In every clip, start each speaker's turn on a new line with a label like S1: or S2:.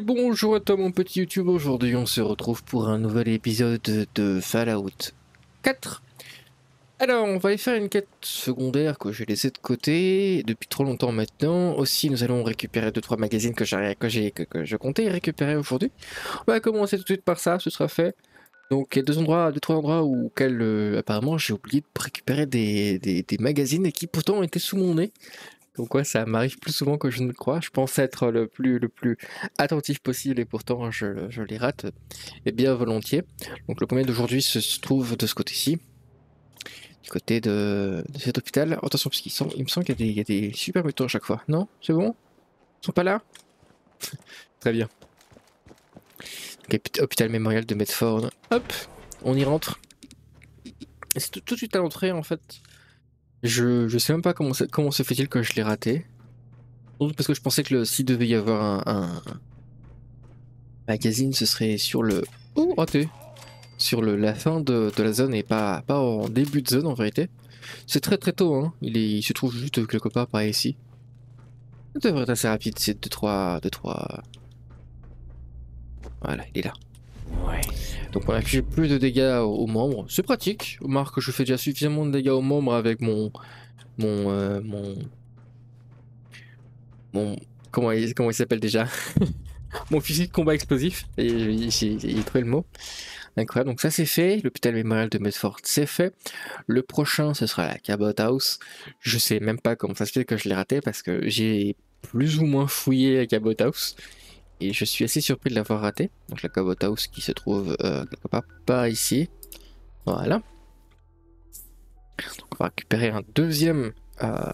S1: Bonjour à toi mon petit YouTube, aujourd'hui on se retrouve pour un nouvel épisode de Fallout 4. Alors on va aller faire une quête secondaire que j'ai laissée de côté depuis trop longtemps maintenant. Aussi nous allons récupérer 2-3 magazines que, que, que, je comptais récupérer aujourd'hui. On va commencer tout de suite par ça, ce sera fait. Donc il y a deux endroits, deux trois endroits où euh, apparemment j'ai oublié de récupérer des magazines qui pourtant étaient sous mon nez. Donc ouais, ça m'arrive plus souvent que je ne le crois. Je pense être le plus, le plus attentif possible et pourtant je, je les rate et bien volontiers. Donc le premier d'aujourd'hui se trouve de ce côté-ci, du côté de, cet hôpital. Attention, parce qu'il il me semble qu'il y, a des super métaux à chaque fois. Non? C'est bon? Ils sont pas là? Très bien. hôpital mémorial de Medford. Hop, on y rentre. C'est tout de suite à l'entrée en fait. Je, je sais même pas comment, comment se fait-il que je l'ai raté. Parce que je pensais que s'il devait y avoir un, magazine, ce serait sur le... Oh, raté Sur le, la fin de, de, la zone et pas, pas en début de zone en vérité. C'est très très tôt, hein. il, est, il se trouve juste quelque part par ici. Ça devrait être assez rapide, c'est 2-3... 2-3... Voilà, il est là. Ouais. Donc on a fait plus de dégâts aux membres. C'est pratique. Remarque que je fais déjà suffisamment de dégâts aux membres avec mon... Mon... Euh, mon... Comment il, comment il s'appelle déjà? Mon fusil de combat explosif. Et j'ai trouvé le mot. Incroyable. Donc ça c'est fait. L'hôpital mémorial de Medford c'est fait. Le prochain ce sera la Cabot House. Je sais même pas comment ça se fait que je l'ai raté parce que j'ai plus ou moins fouillé la Cabot House et je suis assez surpris de l'avoir raté. Donc la Cabot House qui se trouve euh, quelque part par ici. Voilà. Donc on va récupérer un deuxième, euh,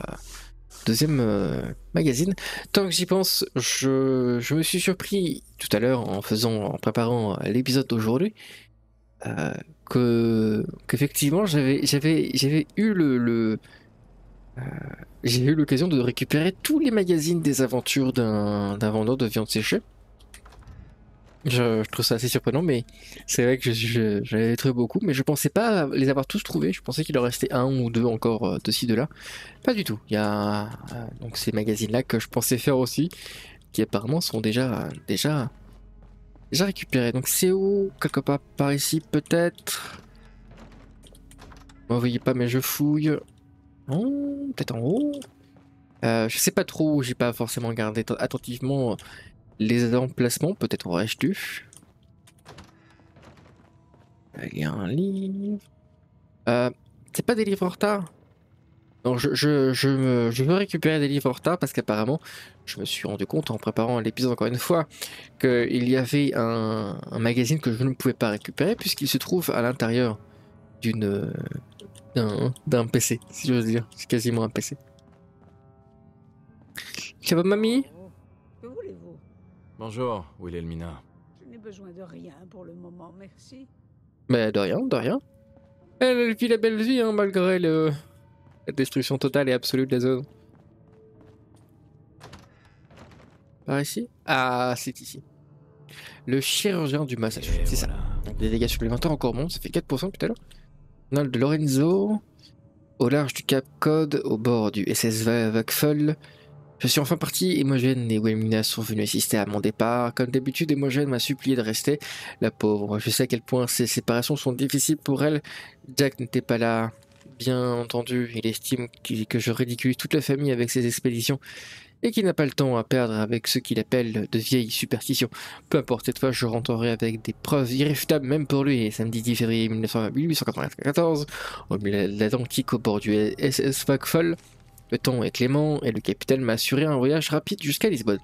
S1: deuxième euh, magazine. Tant que j'y pense, je, je, me suis surpris tout à l'heure en faisant, en préparant l'épisode d'aujourd'hui, que qu'effectivement j'avais j'avais j'avais eu le, le j'ai eu l'occasion de récupérer tous les magazines des aventures d'un vendeur de viande séchée. Je, je, trouve ça assez surprenant, mais c'est vrai que j'avais trouvé beaucoup, mais je pensais pas les avoir tous trouvés. Je pensais qu'il en restait un ou deux encore euh, de ci, de là. Pas du tout. Il y a euh, donc ces magazines-là que je pensais faire aussi, qui apparemment sont déjà, déjà, déjà récupérés. Donc c'est où? Quelque part par ici, peut-être? Vous voyez pas, mais je fouille. Peut-être en haut euh, Je sais pas trop, j'ai pas forcément regardé attentivement les emplacements, peut-être aurais-je dû. Il y a un livre. Euh, c'est pas des livres en retard je, je, je, veux récupérer des livres en retard parce qu'apparemment, je me suis rendu compte en préparant l'épisode encore une fois qu'il y avait un, magazine que je ne pouvais pas récupérer puisqu'il se trouve à l'intérieur d'une d'un PC, si j'ose dire. C'est quasiment un PC. Ça mamie?
S2: Bonjour, Wilhelmina.
S3: Je n'ai besoin de rien pour le moment, merci.
S1: Mais de rien, de rien. Elle vit la belle vie, hein, malgré le... la destruction totale et absolue de la zone. Par ici? Ah, c'est ici. Le chirurgien du Massachusetts, c'est voilà. ça. des dégâts supplémentaires encore bon, ça fait 4% tout à l'heure. de Lorenzo, au large du Cap Code, au bord du SS Vagful, je suis enfin parti, Imogen et Wilhelmina sont venus assister à mon départ. Comme d'habitude, Imogen m'a supplié de rester. La pauvre, je sais à quel point ces séparations sont difficiles pour elle. Jack n'était pas là. Bien entendu, il estime que je ridiculise toute la famille avec ses expéditions et qu'il n'a pas le temps à perdre avec ce qu'il appelle de vieilles superstitions. Peu importe, cette fois je rentrerai avec des preuves irréfutables même pour lui. Samedi 10 février 1894, au milieu de l'Atlantique au bord du SS Vagfall, le temps est clément et le capitaine m'a assuré un voyage rapide jusqu'à Lisbonne.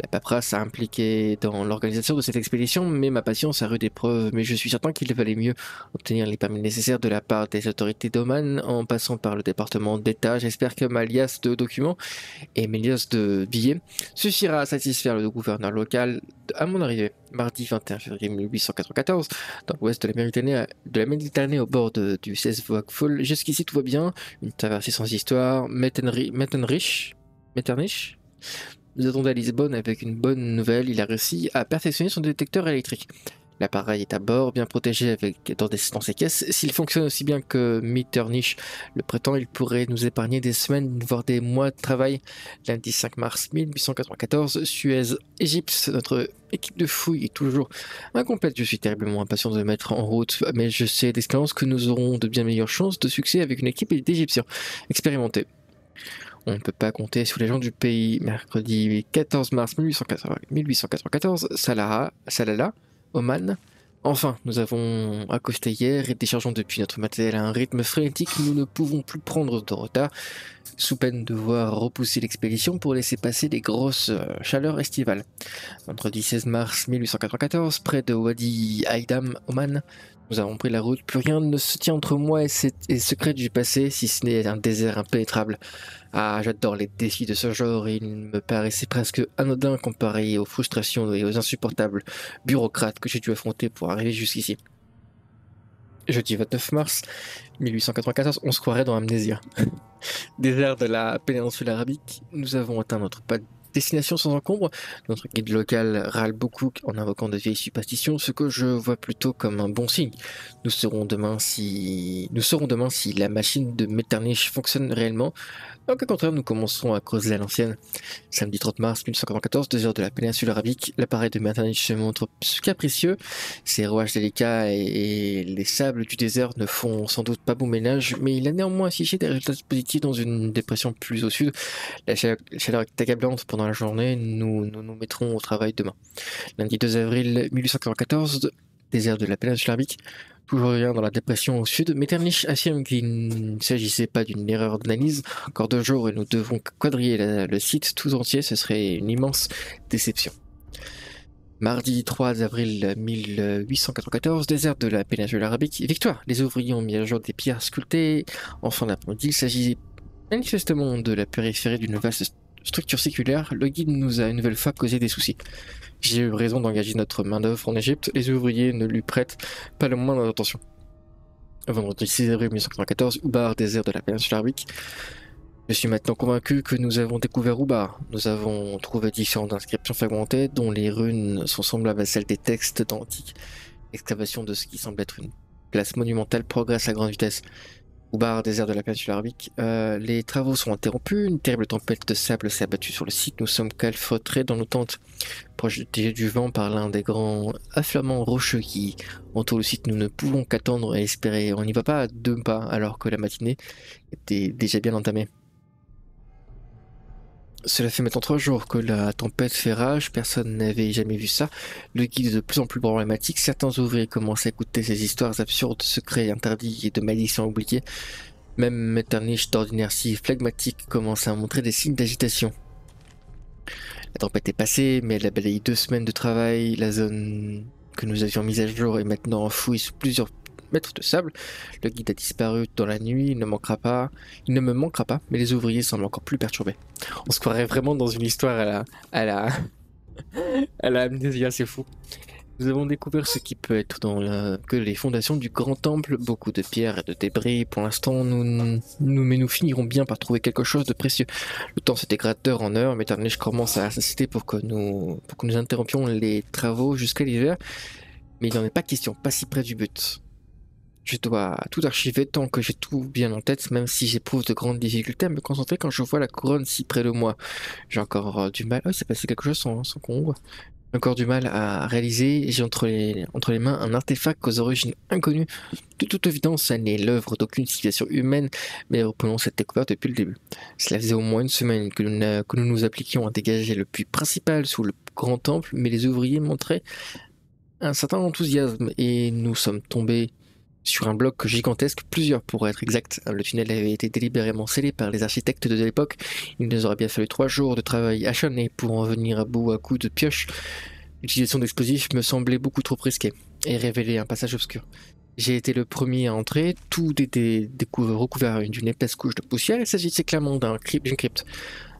S1: La paperasse a impliqué dans l'organisation de cette expédition, mais ma patience a rude épreuve. Mais je suis certain qu'il valait mieux obtenir les permis nécessaires de la part des autorités d'Oman en passant par le département d'État. J'espère que ma liasse de documents et mes liasses de billets suffira à satisfaire le gouverneur local à mon arrivée mardi 21 février 1894, dans l'ouest de la Méditerranée, au bord du 16 Vogful. Jusqu'ici tout va bien, une traversée sans histoire, Metternich, Metternich. Nous attendons à Lisbonne avec une bonne nouvelle, il a réussi à perfectionner son détecteur électrique. L'appareil est à bord, bien protégé avec, dans, des, dans ses caisses. S'il fonctionne aussi bien que Metternich le prétend, il pourrait nous épargner des semaines, voire des mois de travail. Lundi 5 mars 1894, Suez, Égypte, notre équipe de fouilles est toujours incomplète. Je suis terriblement impatient de mettre en route, mais je sais d'expérience que nous aurons de bien meilleures chances de succès avec une équipe d'Égyptiens expérimentés. On ne peut pas compter sur les gens du pays. Mercredi 14 mars 1894, Salah, Salala, Oman. Enfin, nous avons accosté hier et déchargeons depuis notre matériel à un rythme frénétique. Nous ne pouvons plus prendre de retard, sous peine de voir repousser l'expédition pour laisser passer les grosses euh, chaleurs estivales. Vendredi 16 mars 1894, près de Wadi Haïdam, Oman, nous avons pris la route. Plus rien ne se tient entre moi et, ces secrets du passé, si ce n'est un désert impénétrable. Ah, j'adore les défis de ce genre et il me paraissait presque anodin comparé aux frustrations et aux insupportables bureaucrates que j'ai dû affronter pour arriver jusqu'ici. Jeudi 29 mars 1894, on se croirait dans Amnésia. Désert de la péninsule arabique, nous avons atteint notre pas destination sans encombre. Notre guide local râle beaucoup en invoquant de vieilles superstitions, ce que je vois plutôt comme un bon signe. Nous serons demain si, nous saurons demain si la machine de Metternich fonctionne réellement. Donc au contraire, nous commencerons à creuser à l'ancienne. Samedi 30 mars 1994, 2 heures de la péninsule arabique, l'appareil de Metternich se montre capricieux. Ses rouages délicats et les sables du désert ne font sans doute pas bon ménage, mais il a néanmoins affiché des résultats positifs dans une dépression plus au sud. La chaleur est accablante pendant journée, nous, nous nous mettrons au travail demain. Lundi 2 avril 1894, désert de la péninsule arabique, toujours rien dans la dépression au sud. Metternich affirme qu'il ne s'agissait pas d'une erreur d'analyse. Encore deux jours et nous devons quadriller le site tout entier, ce serait une immense déception. Mardi 3 avril 1894, désert de la péninsule arabique, victoire. Les ouvriers ont mis à jour des pierres sculptées en fin d'après-midi. Il s'agit manifestement de la périphérie d'une vaste structure séculaire. Le guide nous a une nouvelle fois causé des soucis. J'ai eu raison d'engager notre main-d'œuvre en Égypte, les ouvriers ne lui prêtent pas le moins d'attention. Vendredi 6 avril 1994, Oubar, désert de la péninsule arabique. Je suis maintenant convaincu que nous avons découvert Oubar. Nous avons trouvé différentes inscriptions fragmentées dont les runes sont semblables à celles des textes d'antique. L'excavation de ce qui semble être une place monumentale progresse à grande vitesse. Oubar, désert de la péninsule arabique. Euh, les travaux sont interrompus, une terrible tempête de sable s'est abattue sur le site. Nous sommes calfeutrés dans nos tentes, projetés du vent par l'un des grands afflamants rocheux qui entourent le site. Nous ne pouvons qu'attendre et espérer. On n'y va pas à deux pas alors que la matinée était déjà bien entamée. Cela fait maintenant trois jours que la tempête fait rage, personne n'avait jamais vu ça. Le guide est de plus en plus problématique, certains ouvriers commencent à écouter ces histoires absurdes, secrets, interdits et de malédictions oubliées. Même Metternich, d'ordinaire si flegmatique, commence à montrer des signes d'agitation. La tempête est passée, mais elle a balayé deux semaines de travail. La zone que nous avions mise à jour est maintenant enfouie sous plusieurs mètres de sable. Le guide a disparu dans la nuit, il ne manquera pas. Il ne me manquera pas, mais les ouvriers semblent encore plus perturbés. On se croirait vraiment dans une histoire à la. à amnésia, c'est fou. Nous avons découvert ce qui peut être dans que les fondations du grand temple, beaucoup de pierres et de débris. Pour l'instant, nous, mais nous finirons bien par trouver quelque chose de précieux. Le temps se dégrade en heure, mais je commence à s'assister pour que nous, pour que nous interrompions les travaux jusqu'à l'hiver. Mais il n'en est pas question, pas si près du but. Je dois tout archiver tant que j'ai tout bien en tête, même si j'éprouve de grandes difficultés à me concentrer quand je vois la couronne si près de moi. J'ai encore euh, du mal. Oh, il s'est passé quelque chose sans, qu'on voit. Encore du mal à réaliser. J'ai entre les, entre les mains un artefact aux origines inconnues. De toute évidence, ça n'est l'œuvre d'aucune civilisation humaine, mais reprenons cette découverte depuis le début. Cela faisait au moins une semaine que nous, que nous nous appliquions à dégager le puits principal sous le grand temple, mais les ouvriers montraient un certain enthousiasme et nous sommes tombés sur un bloc gigantesque, plusieurs pour être exact. Le tunnel avait été délibérément scellé par les architectes de l'époque. Il nous aurait bien fallu trois jours de travail acharné pour en venir à bout à coups de pioche. L'utilisation d'explosifs me semblait beaucoup trop risquée et révélait un passage obscur. J'ai été le premier à entrer, tout était recouvert d'une épaisse couche de poussière, il s'agissait clairement d'une crypte.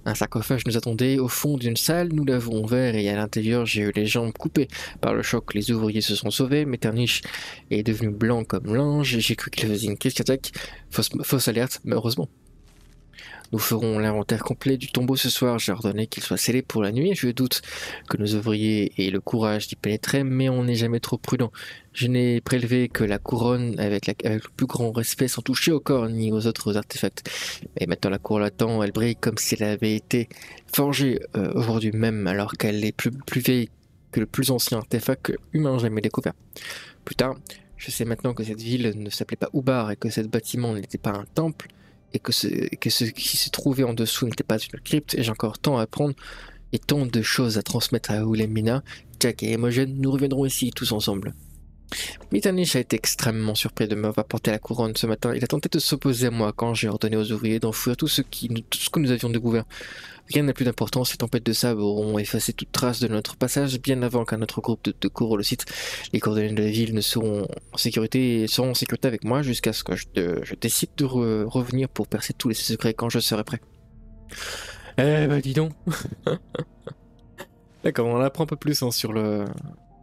S1: Un sarcophage nous attendait au fond d'une salle, nous l'avons ouvert et à l'intérieur j'ai eu les jambes coupées. Par le choc, les ouvriers se sont sauvés, Metternich est devenu blanc comme linge, j'ai cru qu'il faisait une crise cardiaque. Fausse, fausse alerte, mais heureusement. Nous ferons l'inventaire complet du tombeau ce soir. J'ai ordonné qu'il soit scellé pour la nuit. Je doute que nos ouvriers aient le courage d'y pénétrer, mais on n'est jamais trop prudent. Je n'ai prélevé que la couronne avec, le plus grand respect sans toucher au corps ni aux autres artefacts. Et maintenant la couronne attend, elle brille comme si elle avait été forgée euh, aujourd'hui même alors qu'elle est plus, plus vieille que le plus ancien artefact humain jamais découvert. Plus tard, je sais maintenant que cette ville ne s'appelait pas Ubar et que ce bâtiment n'était pas un temple et que ce, qui se trouvait en dessous n'était pas une crypte et j'ai encore tant à apprendre et tant de choses à transmettre à Oulemina, Jack et Emogen, nous reviendrons ici tous ensemble. Mitanich a été extrêmement surpris de m'avoir porté la couronne ce matin. Il a tenté de s'opposer à moi quand j'ai ordonné aux ouvriers d'enfouir tout ce, que nous avions découvert. Rien n'a plus d'importance, ces tempêtes de sable auront effacé toute trace de notre passage bien avant qu'un autre groupe de, de le site. Les coordonnées de la ville ne seront en sécurité, seront en sécurité avec moi jusqu'à ce que je, décide de revenir pour percer tous les secrets quand je serai prêt. Eh bah dis donc D'accord, on apprend un peu plus hein, sur le,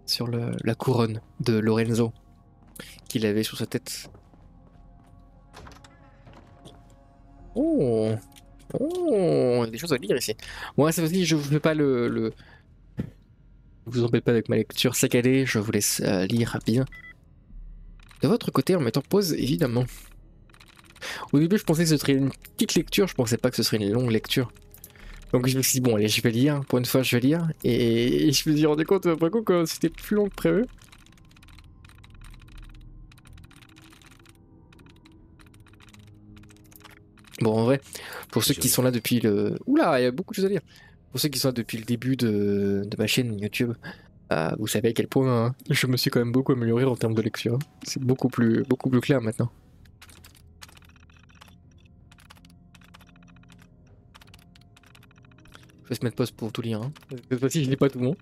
S1: sur la couronne de Lorenzo qu'il avait sur sa tête. Oh Oh, il y a des choses à lire ici. Moi, c'est aussi, je vous fais pas le, le... vous embête pas avec ma lecture saccadée, je vous laisse euh, lire bien. De votre côté, en mettant pause, évidemment. Au début, je pensais que ce serait une petite lecture, je pensais pas que ce serait une longue lecture. Donc je me suis dit, bon, allez, je vais lire, pour une fois, je vais lire. Et, je me suis rendu compte, après coup, que c'était plus long que prévu. Bon, en vrai, pour ceux qui sont là depuis le... Oula, il y a beaucoup de choses à dire. Pour ceux qui sont là depuis le début de, ma chaîne YouTube, euh, vous savez à quel point hein, je me suis quand même beaucoup amélioré en termes de lecture. C'est beaucoup plus, beaucoup plus clair maintenant. Je vais se mettre pause pour tout lire. Hein. Cette fois-ci, je lis pas tout le monde.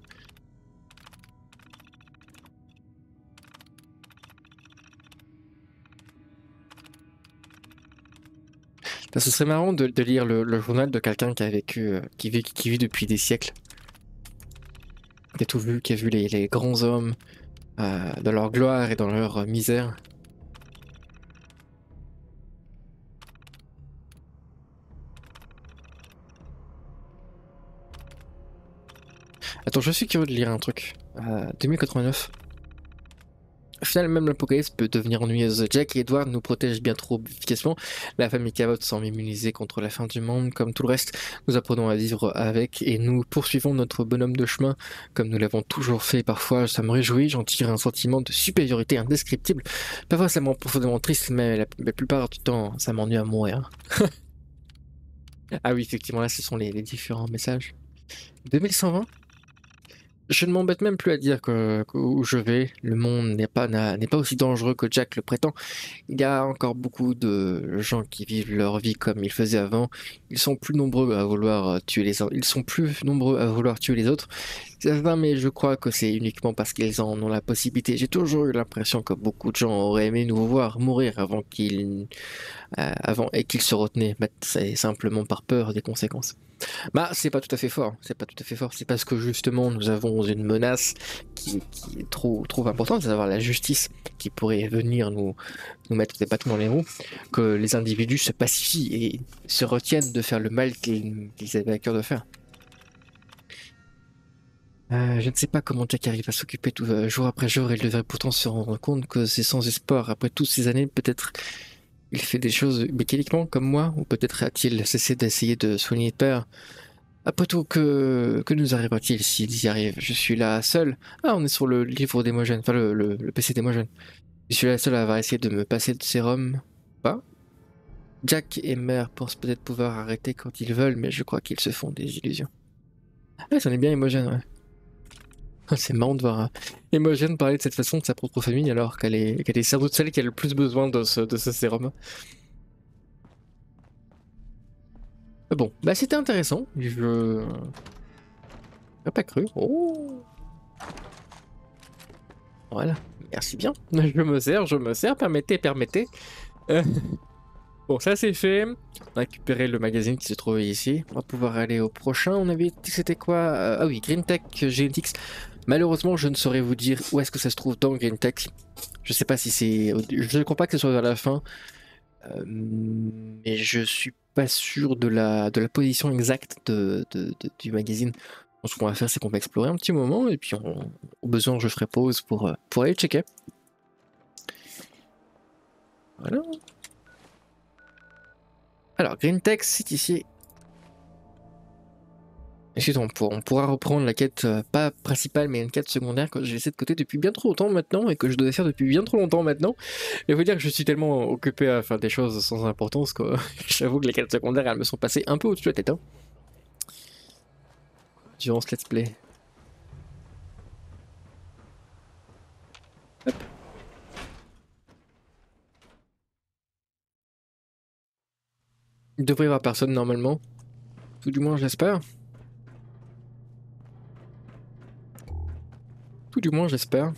S1: ce serait marrant de, lire le, journal de quelqu'un qui a vécu, euh, qui, vit, qui vit depuis des siècles. Qui a tout vu, qui a vu les, grands hommes euh, dans leur gloire et dans leur misère. Attends, je suis curieux de lire un truc. 2089. Euh, au final, même l'apocalypse peut devenir ennuyeuse. Jack et Edward nous protègent bien trop efficacement. La famille Cabot semble immunisée contre la fin du monde. Comme tout le reste, nous apprenons à vivre avec et nous poursuivons notre bonhomme de chemin comme nous l'avons toujours fait. Parfois, ça me réjouit, j'en tire un sentiment de supériorité indescriptible. Parfois, ça me rend profondément triste, mais la, plupart du temps, ça m'ennuie à mourir. ah oui, effectivement, là, ce sont les différents messages. 2120 je ne m'embête même plus à dire que, où je vais. Le monde n'est pas, n'est pas aussi dangereux que Jack le prétend. Il y a encore beaucoup de gens qui vivent leur vie comme ils faisaient avant. Ils sont plus nombreux à vouloir tuer les Ils sont plus nombreux à vouloir tuer les autres. Mais je crois que c'est uniquement parce qu'ils en ont la possibilité. J'ai toujours eu l'impression que beaucoup de gens auraient aimé nous voir mourir avant qu'ils, euh, avant et qu'ils se retenaient. C'est simplement par peur des conséquences. Bah, c'est pas tout à fait fort. C'est pas tout à fait fort. C'est parce que justement, nous avons une menace qui, est trop, trop importante, à savoir la justice qui pourrait venir nous, nous mettre des bâtons dans les roues, que les individus se pacifient et se retiennent de faire le mal qu'ils avaient à cœur de faire. Euh, je ne sais pas comment Jack arrive à s'occuper tout, euh, jour après jour. Il devrait pourtant se rendre compte que c'est sans espoir. Après toutes ces années, peut-être il fait des choses mécaniquement comme moi, ou peut-être a-t-il cessé d'essayer de soigner père Après tout, que, que nous arrivera-t-il s'il y arrive? Je suis là seul. Ah, on est sur le livre d'Emogen, enfin le, le, PC d'Emogen. Je suis là seul à avoir essayé de me passer de sérum. Pas Jack et Mère pensent peut-être pouvoir arrêter quand ils veulent, mais je crois qu'ils se font des illusions. Ah, ça en est bien Emogen, ouais. C'est marrant de voir Emogen parler de cette façon de sa propre famille alors qu'elle est, qu'elle est sans doute celle qui a le plus besoin de ce, de ce sérum. Bon, bah c'était intéressant. Je. J'ai pas cru. Oh Voilà, merci bien. Je me sers, je me sers, permettez, permettez. Euh, bon, ça c'est fait. On a récupéré le magazine qui se trouvait ici. On va pouvoir aller au prochain. On avait dit c'était quoi? Euh, Ah oui, Green Tech Genetics. Malheureusement, je ne saurais vous dire où est-ce que ça se trouve dans Green Tech. Je sais pas si c'est. Je ne crois pas que ce soit vers la fin. Euh, mais je suis pas sûr de la, position exacte du magazine. Ce qu'on va faire, c'est qu'on va explorer un petit moment et puis au besoin, je ferai pause pour, euh, pour aller checker. Voilà. Alors, Green Tech, c'est ici. Ensuite, on, pour- on pourra reprendre la quête, euh, pas principale, mais une quête secondaire que j'ai laissée de côté depuis bien trop longtemps maintenant et que je devais faire depuis bien trop longtemps maintenant. Et vous dire que je suis tellement occupé à faire des choses sans importance que j'avoue que les quêtes secondaires, elles me sont passées un peu au-dessus de la tête. Hein. Durant ce let's play. Il devrait y avoir personne normalement. Tout du moins, j'espère. Tout du moins, j'espère.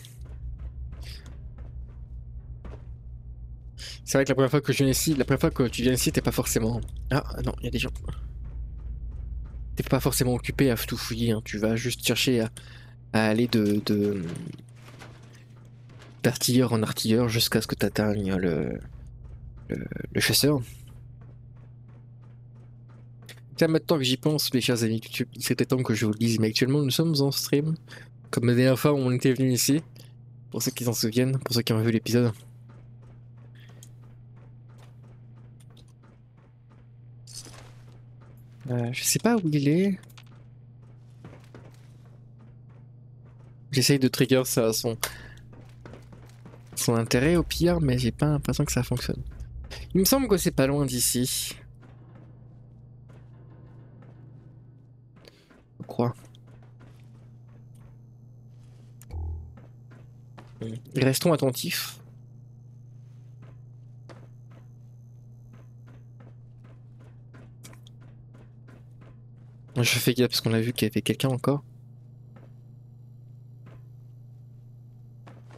S1: C'est vrai que la première fois que je viens ici, la première fois que tu viens ici, t'es pas forcément. Ah non, il y a des gens. T'es pas forcément occupé à tout fouiller. hein. Tu vas juste chercher à, aller de de d'artilleur en artilleur jusqu'à ce que tu atteignes le, le le chasseur. Tiens, maintenant que j'y pense, mes chers amis, tu- c'était temps que je vous le dise, mais actuellement nous sommes en stream. Comme la dernière fois, on était venu ici. Pour ceux qui s'en souviennent, pour ceux qui ont vu l'épisode. Euh, je sais pas où il est. J'essaye de trigger ça son son intérêt au pire, mais j'ai pas l'impression que ça fonctionne. Il me semble que c'est pas loin d'ici. Je crois. Restons attentifs. Je fais gaffe parce qu'on a vu qu'il y avait quelqu'un encore.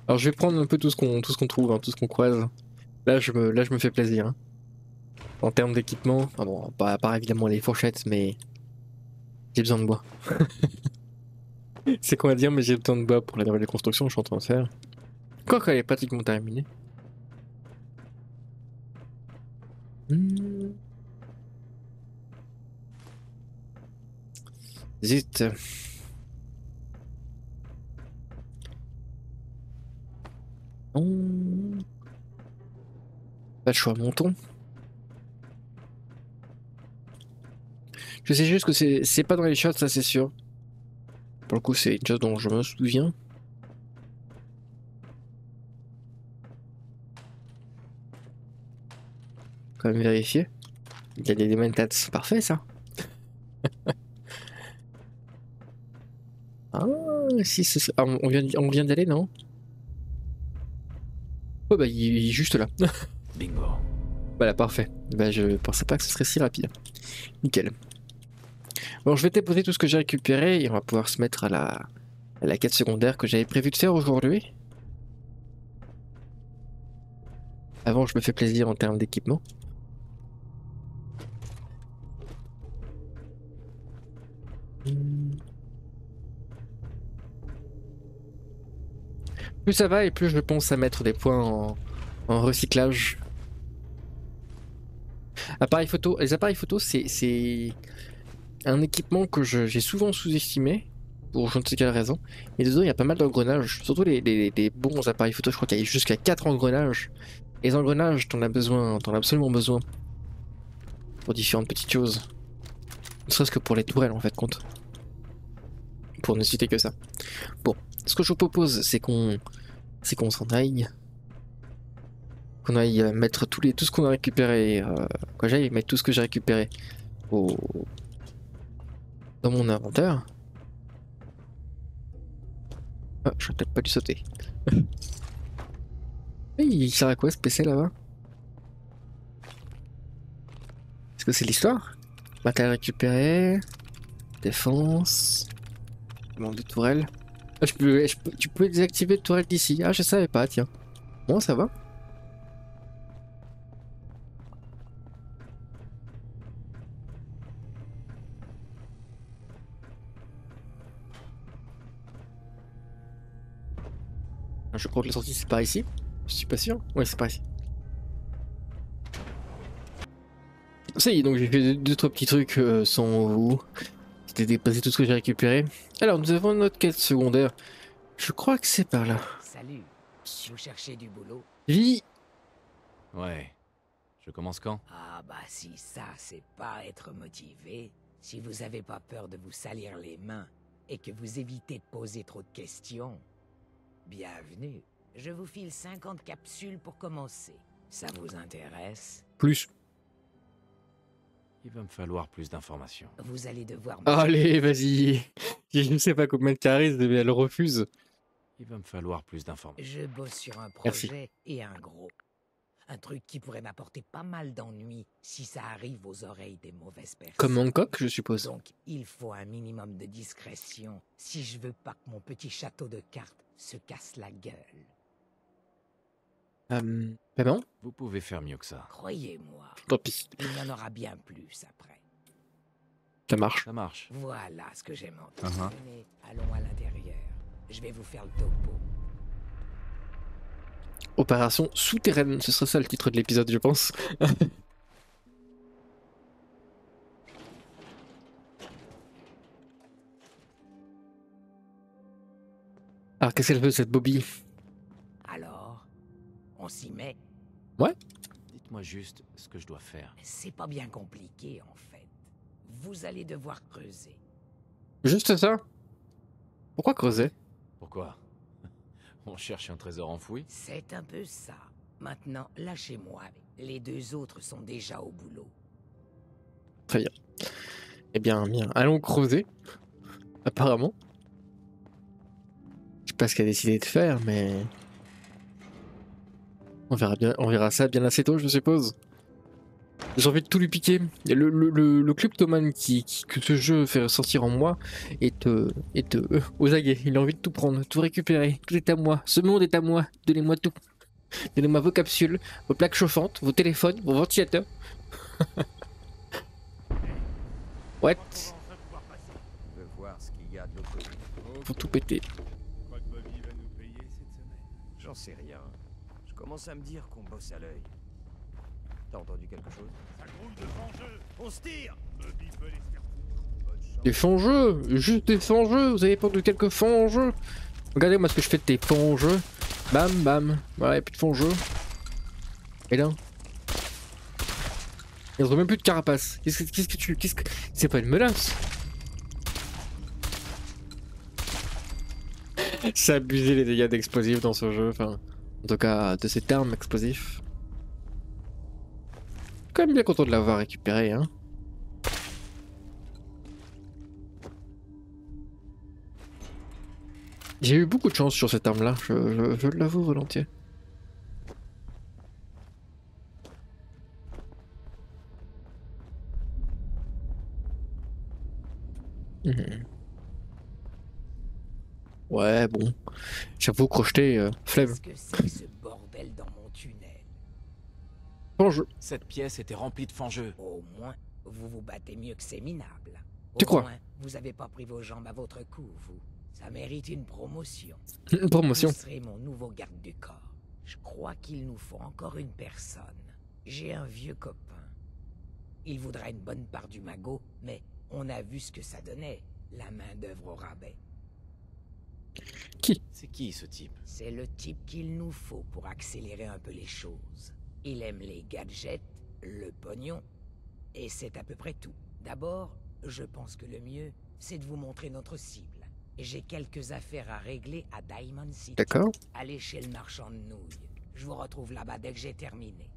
S1: Alors je vais prendre un peu tout ce qu'on qu'on trouve, hein, tout ce qu'on croise. Là je me là je me fais plaisir. hein. En termes d'équipement, ah bon, pas à part évidemment les fourchettes, mais j'ai besoin de bois. C'est quoi à dire, mais j'ai besoin de bois pour la nouvelle construction je suis en train de faire. Quoi qu'elle est pratiquement terminée. Hmm. Zut. Non. Pas de choix, montons. Je sais juste que c'est pas dans les shots, ça c'est sûr. Pour le coup, c'est une chose dont je me souviens. Quand même vérifier. Il y a des dementats, c'est parfait ça. ah, si, ah, on vient, d'y- on vient d'aller, non? Oh bah, il il est juste là.
S2: Bingo.
S1: Voilà, parfait. Bah, je pensais pas que ce serait si rapide. Nickel. Bon, je vais déposer tout ce que j'ai récupéré et on va pouvoir se mettre à la, à la quête secondaire que j'avais prévu de faire aujourd'hui. Avant, je me fais plaisir en termes d'équipement. Plus ça va et plus je pense à mettre des points en, recyclage. Appareil photo, les appareils photo, c'est un équipement que j'ai souvent sous-estimé pour je ne sais quelle raison. Mais dedans, il y a pas mal d'engrenages, surtout les bons appareils photo. Je crois qu'il y a jusqu'à 4 engrenages. Les engrenages, t'en as besoin, t'en as absolument besoin pour différentes petites choses. Ne serait-ce que pour les tourelles en fait, compte. Pour ne citer que ça. Bon, ce que je vous propose, c'est qu'on c'est qu'on s'en aille. Qu'on aille euh, mettre tous les, tout ce qu'on a récupéré. Euh, que j'aille mettre tout ce que j'ai récupéré au, dans mon inventaire. Ah, j'aurais peut-être pas dû sauter. Il sert à quoi ce PC là-bas? Est-ce que c'est l'histoire? Matériel récupéré. Défense. Demande de tourelle. Ah, je peux, je peux- tu peux désactiver tourelle d'ici. Ah, je savais pas, tiens. Bon, ça va. Je crois que la sortie c'est par ici. Je suis pas sûr. Ouais, c'est par ici. Ça y est, donc j'ai fait deux, trois petits trucs euh, sans vous. C'était dépassé tout ce que j'ai récupéré. Alors, nous avons notre quête secondaire. Je crois que c'est par là.
S2: Salut. Vous cherchez du boulot
S1: Vie
S4: Ouais. Je commence quand?
S2: Ah bah si ça c'est pas être motivé, si vous avez pas peur de vous salir les mains et que vous évitez de poser trop de questions, bienvenue. Je vous file 50 capsules pour commencer. Ça vous intéresse?
S1: Plus.
S4: Il va me falloir plus d'informations.
S2: Vous allez devoir...
S1: Allez, vas-y. Je ne sais pas combien de charisme, mais elle refuse.
S4: Il va me falloir plus d'informations.
S2: Je bosse sur un
S1: Merci.
S2: projet et un gros. Un truc qui pourrait m'apporter pas mal d'ennuis si ça arrive aux oreilles des mauvaises personnes.
S1: Comme Hancock, je suppose.
S2: Donc, il faut un minimum de discrétion si je veux pas que mon petit château de cartes se casse la gueule.
S1: Euh, paiement
S4: Vous pouvez faire mieux que ça.
S2: Croyez-moi,
S1: Tant pis,
S2: il y en aura bien plus après.
S1: ça marche.
S4: Ça marche.
S2: Voilà ce que j'aime entendre.
S4: Uh-huh.
S2: Venez, allons à l'intérieur. Je vais vous faire le topo.
S1: Opération souterraine, ce serait ça le titre de l'épisode, je pense. Alors, qu'est-ce qu'elle veut, cette Bobby?
S4: Juste ce que je dois faire.
S2: C'est pas bien compliqué en fait. Vous allez devoir creuser.
S1: Juste ça? Pourquoi creuser?
S4: Pourquoi? On cherche un trésor enfoui
S2: C'est un peu ça. Maintenant, lâchez-moi. Les deux autres sont déjà au boulot.
S1: Eh bien, bien, allons creuser. Apparemment. Je sais pas ce qu'elle a décidé de faire, mais... On verra, bien, on verra ça bien assez tôt, je suppose. J'ai envie de tout lui piquer. Le, le, le, qui, que ce jeu fait ressortir en moi est, euh, est euh, aux aguets. Il a envie de tout prendre, tout récupérer. Tout est à moi. Ce monde est à moi. Donnez-moi tout. Donnez-moi vos capsules, vos plaques chauffantes, vos téléphones, vos ventilateurs. What? Faut tout péter.
S5: J'en sais rien. Je commence à me dire qu'on bosse à l'œil. T'as entendu quelque chose?
S6: Ça grouille de vengeux
S5: On se tire.
S1: Des fangeux Juste des fangeux Vous avez peur de quelques fangeux Regardez moi ce que je fais de tes fangeux. Bam bam. Voilà, y a plus de fangeux. Et là? Ils ont même plus de carapace. Qu'est-ce que, qu'est-ce que tu... Qu'est-ce que... C'est pas une menace C'est abusé les dégâts d'explosifs dans ce jeu. Enfin, en tout cas, de cette arme explosif. Quand même bien content de l'avoir récupéré, hein. J'ai eu beaucoup de chance sur cette arme-là, je, l'avoue volontiers. Mhm. Ouais, bon. J'avoue, euh, flemme.
S2: Qu'est-ce que c'est que ce bordel dans mon tunnel?
S4: Cette pièce était remplie de fangeux.
S2: Au moins, vous vous battez mieux que c'est minable.
S1: Tu
S2: Au
S1: crois?
S2: moins, vous avez pas pris vos jambes à votre cou, vous. Ça mérite une promotion.
S1: Une promotion.
S2: Vous serez mon nouveau garde du corps. Je crois qu'il nous faut encore une personne. J'ai un vieux copain. Il voudra une bonne part du magot, mais on a vu ce que ça donnait. La main d'œuvre au rabais.
S4: C'est qui ce type
S2: C'est le type qu'il nous faut pour accélérer un peu les choses. Il aime les gadgets, le pognon, et c'est à peu près tout. D'abord, je pense que le mieux, c'est de vous montrer notre cible. J'ai quelques affaires à régler à Diamond City.
S1: D'accord.
S2: Allez chez le marchand de nouilles. Je vous retrouve là-bas dès que j'ai terminé.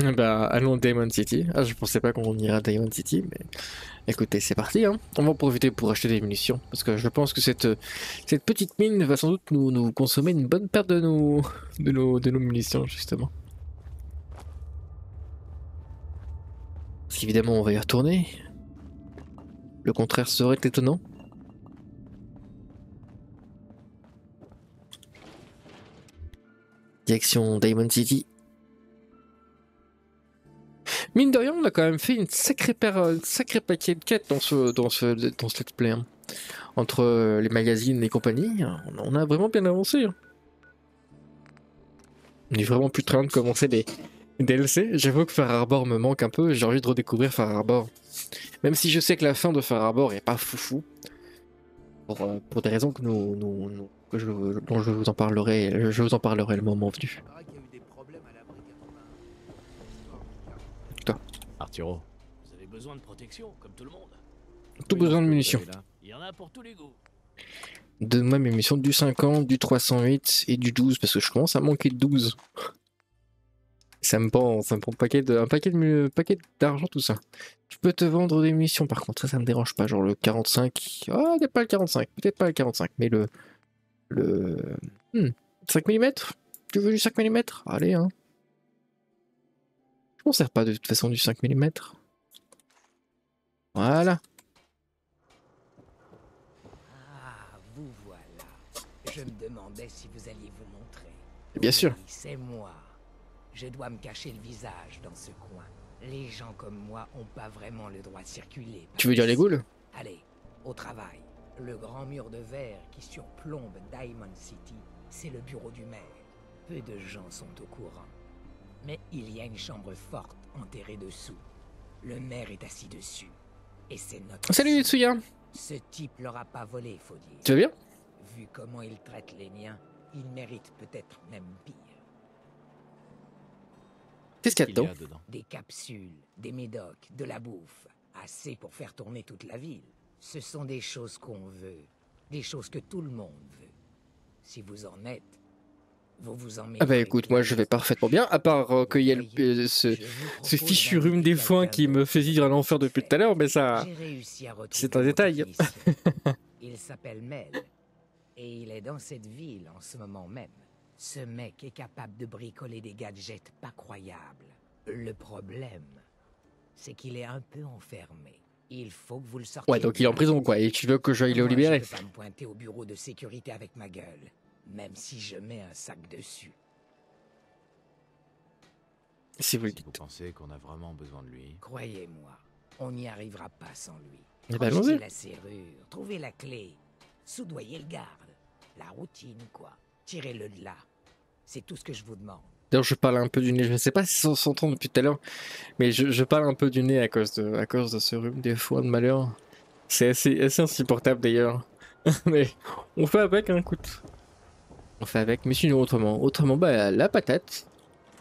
S1: Bah, allons Diamond City. Ah, je pensais pas qu'on irait à Diamond City, mais écoutez, c'est parti. Hein. On va en profiter pour acheter des munitions. Parce que je pense que cette, petite mine va sans doute nous, consommer une bonne nos, de nos, de nos munitions, justement. Parce qu'évidemment, on va y retourner. Le contraire serait étonnant. Direction Diamond City. Mine de rien, on a quand même fait une sacrée paire, un sacré paquet de quêtes dans ce, dans ce, dans ce let's play. hein. Entre euh, les magazines et compagnie, on a vraiment bien avancé. hein. On est vraiment plus train de commencer les, DLC, j'avoue que Far Harbor me manque un peu, j'ai envie de redécouvrir Far Harbor. Même si je sais que la fin de Far Harbor est pas foufou. Pour, euh, des raisons que dont je vous en parlerai, je vous en parlerai le moment venu.
S5: paraît qu'il y a eu des problèmes à l'abri 80.
S4: Arturo,
S7: Vous avez besoin de protection, comme tout le monde.
S1: Tout
S4: oui,
S1: besoin de munitions.
S7: Il y en a pour tous les goûts.
S1: Donne-moi mes munitions du 50, du 308 et du 12 parce que je commence à manquer de 12. Ça me prend, ça me prend un paquet de, un paquet de, paquet d'argent tout ça. Je peux te vendre des munitions par contre, ça, ça me dérange pas. Genre le 45, ah, peut-être pas le 45, peut-être pas le 45, mais le, le, hmm, 5 mm. Tu veux du 5 mm Allez, hein. Je m'en sers pas de toute façon du 5 mm. Voilà.
S2: Ah, vous voilà. Je me demandais si vous alliez vous montrer.
S1: Bien sûr.
S2: C'est moi. Je dois me cacher le visage dans ce coin. Les gens comme moi ont pas vraiment le droit de circuler.
S1: Tu veux dire les ghouls
S2: Allez, au travail. Le grand mur de verre qui surplombe Diamond City, c'est le bureau du maire. Peu de gens sont au courant. Mais il y a une chambre forte enterrée dessous. Le maire est assis dessus. Et c'est notre...
S1: Salut
S2: cible.
S1: Tsuya,
S2: Ce type leur a pas volé, faut dire.
S1: tu vas bien?
S2: Vu comment il traite les miens, il mérite peut-être même pire.
S1: Qu'est-ce qu'il y a dedans?
S2: Des capsules, des médocs, de la bouffe. Assez pour faire tourner toute la ville. Ce sont des choses qu'on veut. Des choses que tout le monde veut. Si vous en êtes, vous vous en.
S1: Ah bah écoute, moi je vais parfaitement bien, à part euh, qu'il y a le- euh, ce, ce fichu rhume des foins qui me fait vivre un enfer depuis tout à l'heure, mais ça...
S2: À
S1: c'est un détail.
S2: il s'appelle Mel. Et il est dans cette ville en ce moment même. Ce mec est capable de bricoler des gadgets pas croyables. Le problème, c'est qu'il est un peu enfermé. Il faut que vous le sortiez.
S1: Ouais, donc il est en prison quoi, et tu veux que j'aille le libérer
S2: Je peux pas me pointer au bureau de sécurité avec ma gueule, même si je mets un sac dessus.
S1: Si vous le
S4: Si vous
S1: dites.
S4: pensez qu'on a vraiment besoin de lui.
S2: Croyez-moi, on n'y arrivera pas sans lui.
S1: Eh ben,
S2: la serrure, trouvez la clé, soudoyez le garde. La routine, quoi. Tirez-le de là. C'est tout ce que je vous demande.
S1: D'ailleurs, je parle un peu du nez, je sais pas si ça s'entend depuis tout à l'heure, mais je, je parle un peu du nez à cause de, à cause de ce rhume des foins de malheur. C'est assez, assez insupportable d'ailleurs. mais on fait avec, un hein, écoute. On fait avec, mais sinon autrement. Autrement, bah la patate.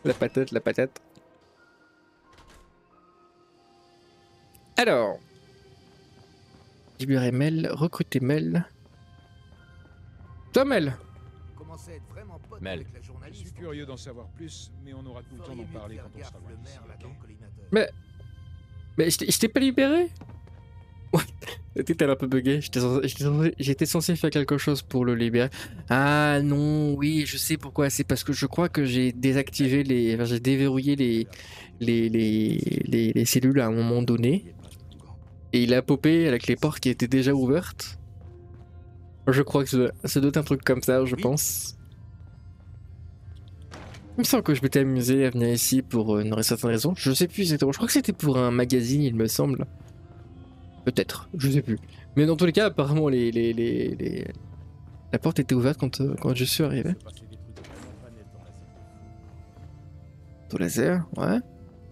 S1: La patate, la patate. Alors. Libérer Mel, recruter Mel. Toi Mel
S5: Commencez à être vraiment pote
S4: Mel.
S5: avec la
S6: Je suis curieux d'en savoir plus, mais on aura tout le temps d'en parler quand on sera
S5: le
S6: loin
S5: collimateur.
S1: Mais- Mais je t'ai- je t'ai pas libéré? Ouais, t'étais un peu bugué. J'étais censé, faire quelque chose pour le libérer. Ah non, oui, je sais pourquoi. C'est parce que je crois que j'ai désactivé les. Enfin, j'ai déverrouillé les, les, les, les, les cellules à un moment donné. Et il a popé avec les portes qui étaient déjà ouvertes. Je crois que ça- doit être un truc comme ça, je
S5: Oui.
S1: pense. Il me semble que je m'étais amusé à venir ici pour une certaine raison. Je sais plus exactement. Je crois que c'était pour un magazine, il me semble. Peut-être, je sais plus. Mais dans tous les cas, apparemment, les, les, les, les- la porte était ouverte quand, euh, quand je suis arrivé. Au laser, ouais.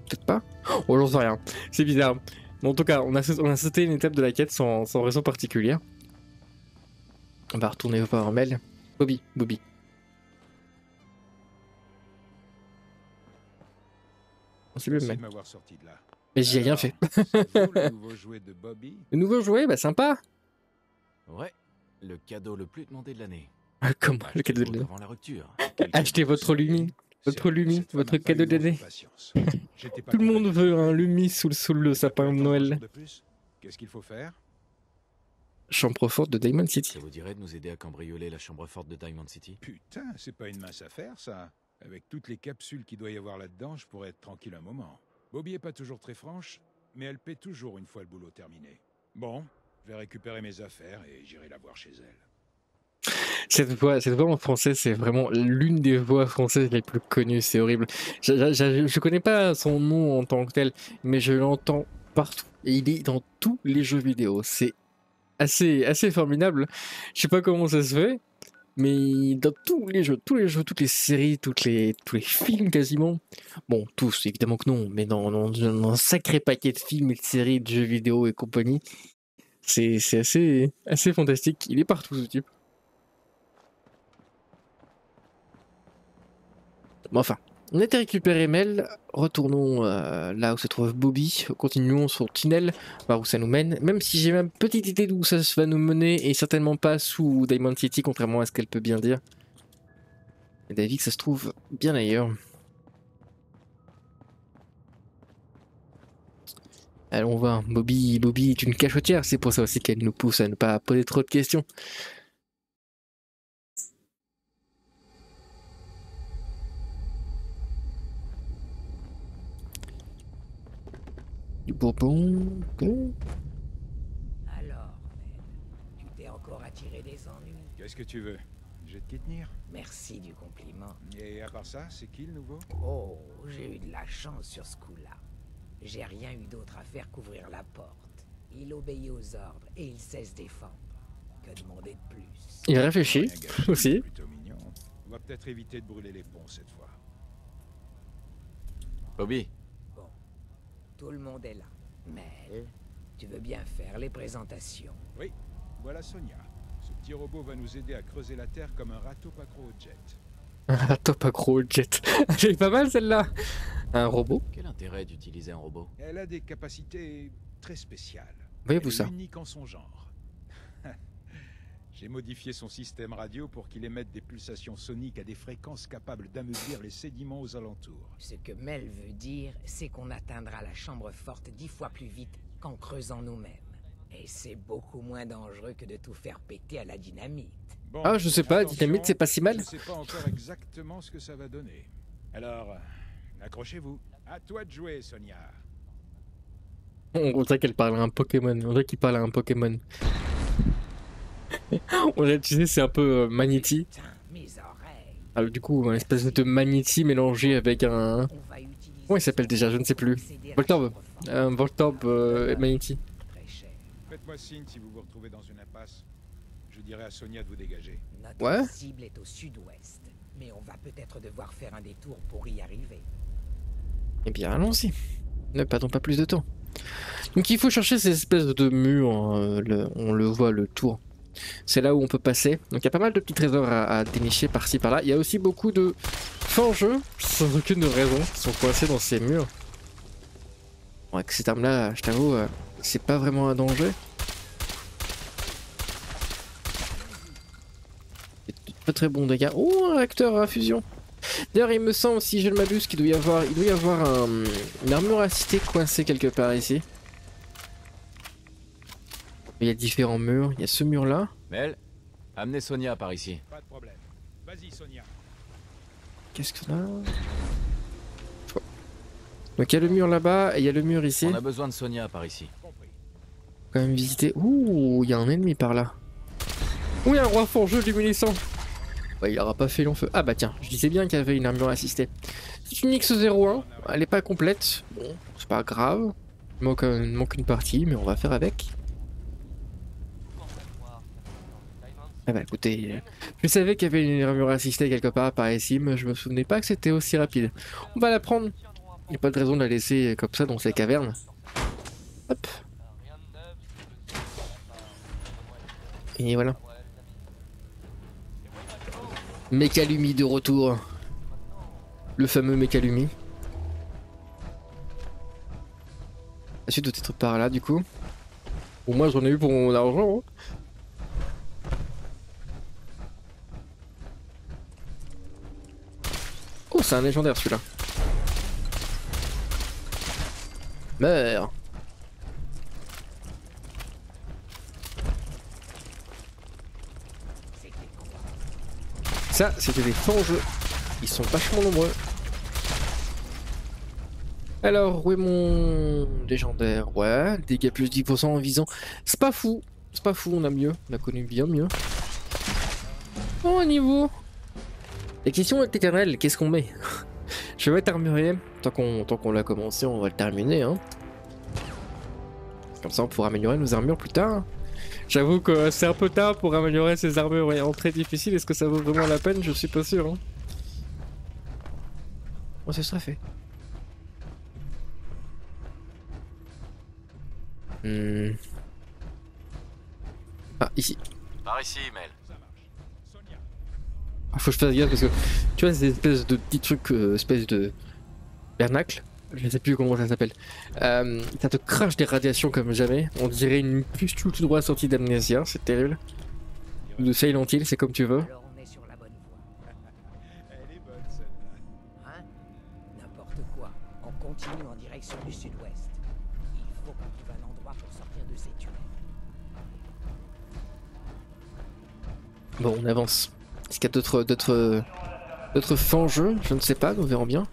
S1: Peut-être pas. Oh, j'en sais rien. C'est bizarre. Mais en tout cas, on a, on a sauté une étape de la quête sans, sans raison particulière. On va retourner au Power Mail. Bobby, Bobby. C'est le même. Mais j'y ai rien fait.
S6: le nouveau jouet de Bobby
S1: Le nouveau jouet, bah sympa.
S4: Ouais, le cadeau le plus demandé de l'année.
S1: Ah, Comment le
S4: Achetez
S1: cadeau de l'année
S4: Avant la rupture.
S1: Achetez votre Lumi. Votre Lumi, votre cadeau de l'année. Tout le monde veut un Lumi sous le, sous le sapin de Noël.
S6: jour de plus Qu'est-ce qu'il faut faire?
S1: Chambre forte de Diamond
S4: Ça
S1: City.
S4: vous dirait de nous aider à cambrioler la chambre forte de Diamond City?
S6: Putain, c'est pas une mince affaire, ça. Avec toutes les capsules qu'il doit y avoir là-dedans, je pourrais être tranquille un moment. Bobby est pas toujours très franche, mais elle paie toujours une fois le boulot terminé. Bon, je vais récupérer mes affaires et j'irai la voir chez elle.
S1: Cette voix, cette voix en français, c'est vraiment l'une des voix françaises les plus connues. C'est horrible. Je, je connais pas son nom en tant que tel, mais je l'entends partout. Et il est dans tous les jeux vidéo. C'est assez, assez formidable. Je sais pas comment ça se fait, mais dans tous les jeux, tous les jeux, toutes les séries, toutes les, tous les films quasiment. Bon, tous, évidemment que non, mais dans, un sacré paquet de films et de séries, de jeux vidéo et compagnie. C'est c'est assez, assez fantastique. Il est partout ce type. Bon, enfin, on a été récupéré Mel. Retournons euh, là où se trouve Bobby. Continuons sur Tinel, voir où ça nous mène. Même si j'ai ma petite idée d'où ça va nous mener et certainement pas sous Diamond City, contrairement à ce qu'elle peut bien dire. Et David, ça se trouve bien ailleurs. Allons voir. Bobby, Bobby est une cachotière. C'est pour ça aussi qu'elle nous pousse à ne pas poser trop de questions. Du bourbon. ok.
S2: Alors, tu t'es encore attiré des ennuis.
S6: Qu'est-ce que tu veux? Je vais te tenir.
S2: Merci du compliment.
S6: Et à part ça, c'est qui le nouveau?
S2: Oh, j'ai eu de la chance sur ce coup-là. J'ai rien eu d'autre à faire qu'ouvrir la porte. Il obéit aux ordres et il sait se défendre. Que demander de plus?
S1: Il réfléchit aussi.
S6: c'est Plutôt mignon. On va peut-être éviter de brûler les ponts cette fois.
S4: Bobby,
S2: Tout le monde est là. Mel, tu veux bien faire les présentations
S6: Oui, voilà Sonia. Ce petit robot va nous aider à creuser la Terre comme un râteau accro au jet.
S1: Ah, top accro jet. Elle est pas mal celle-là. Un robot.
S4: quel intérêt d'utiliser un robot?
S6: Elle a des capacités très spéciales.
S1: Voyez-vous
S6: Elle est
S1: ça?
S6: unique en son genre. J'ai modifié son système radio pour qu'il émette des pulsations soniques à des fréquences capables d'ameublir les sédiments aux alentours.
S2: Ce que Mel veut dire, c'est qu'on atteindra la chambre forte dix fois plus vite qu'en creusant nous-mêmes. Et c'est beaucoup moins dangereux que de tout faire péter à la dynamite.
S6: Bon,
S1: Ah, je sais pas, dynamite, c'est pas si mal.
S6: Je sais pas encore exactement ce que ça va donner. Alors, euh, accrochez-vous. À toi de jouer, Sonia.
S1: On dirait qu'elle parle à un Pokémon. On dirait qu'il parle à un Pokémon. On tu sais, c'est un peu euh,
S2: oreilles.
S1: Alors, du coup, un espèce de Magnéti mélangé avec un.
S2: Utiliser
S1: Comment il s'appelle déjà? Je ne sais plus.
S2: la
S1: Voltorb. Un Voltorb euh,
S2: cher.
S6: Faites-moi signe si vous vous retrouvez dans une impasse. Je dirai à Sonia de vous dégager.
S2: Notre
S1: Ouais.
S2: cible est au sud-ouest, mais on va peut-être devoir faire un détour pour y arriver.
S1: Eh bien, allons-y. Ne perdons pas plus de temps. Donc, il faut chercher ces espèces de murs. euh, le- on le voit, le tour. C'est là où on peut passer. Donc, il y a pas mal de petits trésors à, à dénicher par-ci par-là. Il y a aussi beaucoup de forgeux, sans aucune raison, qui sont coincés dans ces murs. Bon, avec cette arme-là, je t'avoue, euh, c'est pas vraiment un danger. Pas très bon dégâts. Oh, un réacteur à fusion. D'ailleurs, il me semble, si je ne m'abuse, qu'il doit y avoir, il doit y avoir un- une armure assistée coincée quelque part ici. Il y a différents murs. Il y a ce mur-là.
S4: Mel, amenez Sonia par ici.
S6: Pas de problème. Vas-y, Sonia.
S1: Qu'est-ce que là Donc il y a le mur là-bas et il y a le mur ici.
S4: On a besoin de Sonia par ici.
S6: Compris.
S1: Quand même visiter. Ouh, il y a un ennemi par là. Ouh, il y a un roi forgeux luminescent. Ouais, il aura pas fait long feu. Ah bah tiens, je disais bien qu'il y avait une armure assistée. C'est une X01, elle est pas complète. Bon, c'est pas grave. Il manque, il manque une partie, mais on va faire avec. Ah bah écoutez, euh, je savais qu'il y avait une armure assistée quelque part par ici, mais je me souvenais pas que c'était aussi rapide. On va la prendre. Il n'y a pas de raison de la laisser comme ça dans ces cavernes. Hop. Et voilà. Mécalumi de retour. Le fameux Mécalumi. La suite doit être par là du coup. Au moins j'en ai eu pour mon argent. hein. Oh c'est un légendaire celui-là. Meurs Ça, c'était des fangeux. Ils sont vachement nombreux. Alors, où est mon légendaire? Ouais, dégâts plus 10% en visant. C'est pas fou. C'est pas fou, on a mieux. On a connu bien mieux. Oh, niveau La question est éternelle, qu'est-ce qu'on met Je vais mettre armurier. Tant qu'on tant qu'on l'a commencé, on va le terminer. Hein. Comme ça, on pourra améliorer nos armures plus tard. J'avoue que c'est un peu tard pour améliorer ses armures et en très difficile. Est-ce que ça vaut vraiment la peine? Je suis pas sûr. Hein. Bon, ce sera fait. Hmm. Ah, ici.
S4: Par ici, Mel.
S1: Faut que je fasse gaffe parce que tu vois, ces espèces de petits trucs, euh, espèces de bernacle, je sais plus comment ça s'appelle. Euh, ça te crache des radiations comme jamais. On dirait une pustule tout droit sortie d'Amnesia, c'est terrible. Ou de Silent Hill, c'est comme tu veux.
S2: Alors on est sur la bonne voie.
S6: Elle est bonne, celle-là.
S2: Hein? N'importe quoi. On continue en direction du sud-ouest. Il faut qu'on trouve un endroit pour sortir de ces tunnels.
S1: Bon, on avance. Est-ce qu'il y a d'autres d'autres d'autres fangeux Je ne sais pas, nous verrons bien.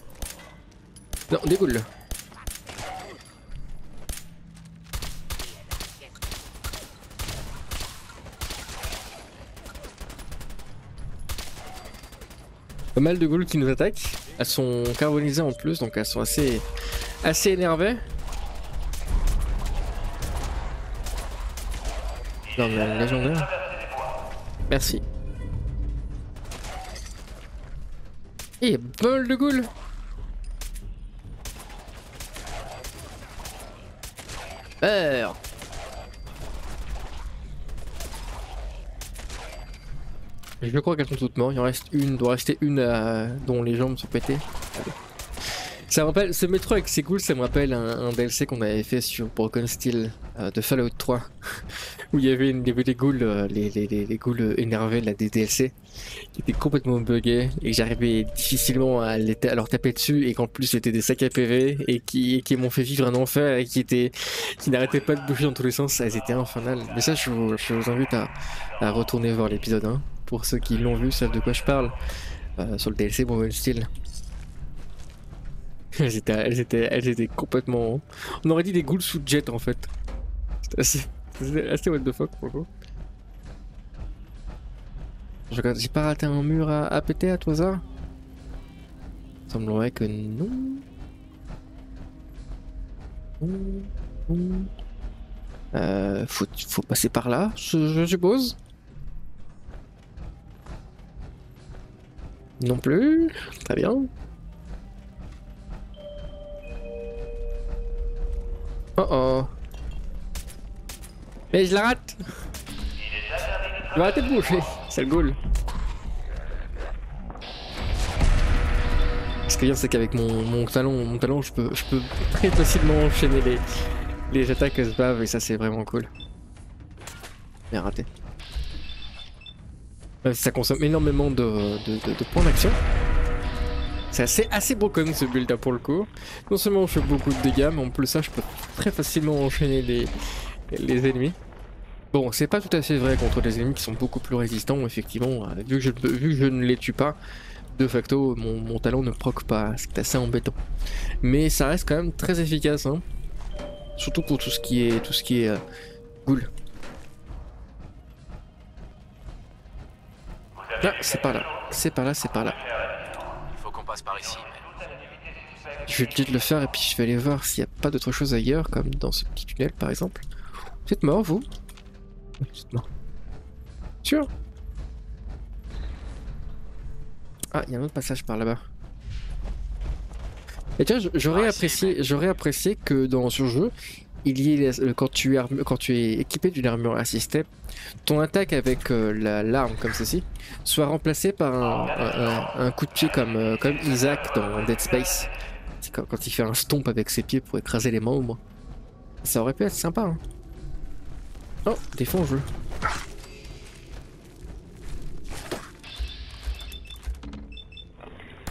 S1: Non, dégoule. Pas mal de ghouls qui nous attaquent. Elles sont carbonisées en plus, donc elles sont assez assez énervées. Non, mais légendaire. Merci. Et bol de goule Meurs Je crois qu'elles sont toutes mortes, il en reste une, doit rester une dont les jambes sont pétées. Ça me rappelle, ce métro avec ses ghouls, ça me rappelle un, DLC qu'on avait fait sur Broken Steel euh, de Fallout 3, où il y avait, une, ghouls, euh, les, les, ghouls énervés là, des DLC, qui étaient complètement buggés et j'arrivais difficilement à, les leur taper dessus et qu'en plus c'était des sacs à PV et qui, m'ont fait vivre un enfer et qui qui n'arrêtaient pas de bouger dans tous les sens, elles étaient infernales. Mais ça, je vous, invite à, à retourner voir l'épisode 1. Pour ceux qui l'ont vu, savent de quoi je parle. euh, sur le DLC Broken Steel. Elles étaient, elles, étaient, elles étaient complètement. On aurait dit des ghouls sous jet en fait. C'était assez, assez what the fuck pour le coup. J'ai pas raté un mur à, péter à tout hasard Semblerait que non. Euh, faut, faut passer par là, je, je suppose. Non plus. Très bien. Oh oh. Mais je la rate Je vais arrêter de bouger, c'est le goal. Ce qui est bien, c'est qu'avec mon, mon talon, mon talon, je peux, je peux très facilement enchaîner les, les attaques à ce bave et ça c'est vraiment cool. Bien raté. Ouais, ça consomme énormément de- de points d'action. C'est assez, assez broken ce build là pour le coup. Non seulement je fais beaucoup de dégâts, mais en plus ça je peux très facilement enchaîner les, les ennemis. Bon, c'est pas tout à fait vrai contre des ennemis qui sont beaucoup plus résistants, effectivement. euh, Vu que je, vu que je ne les tue pas, de facto mon, mon talent ne proc pas, c'est assez embêtant. Mais ça reste quand même très efficace, hein. Surtout pour tout ce qui est, tout ce qui est euh, ghoul. Ah, c'est par là, c'est par là, c'est par là.
S4: Passe par ici.
S1: Je vais peut-être le faire et puis je vais aller voir s'il n'y a pas d'autre chose ailleurs, comme dans ce petit tunnel par exemple. Vous êtes mort, vous? Oui, Vous êtes mort. Sûr? Ah, il y a un autre passage par là-bas. Et tiens, j'aurais
S4: Ah,
S1: apprécié, j'aurais apprécié que dans ce jeu, il y les- euh, quand tu es tu es équipé d'une armure assistée, ton attaque avec euh, la l'arme comme ceci soit remplacée par un, coup de pied comme euh, comme Isaac dans Dead Space. C'est quand, quand il fait un stomp avec ses pieds pour écraser les membres. Ça aurait pu être sympa. Hein. Oh, des fonds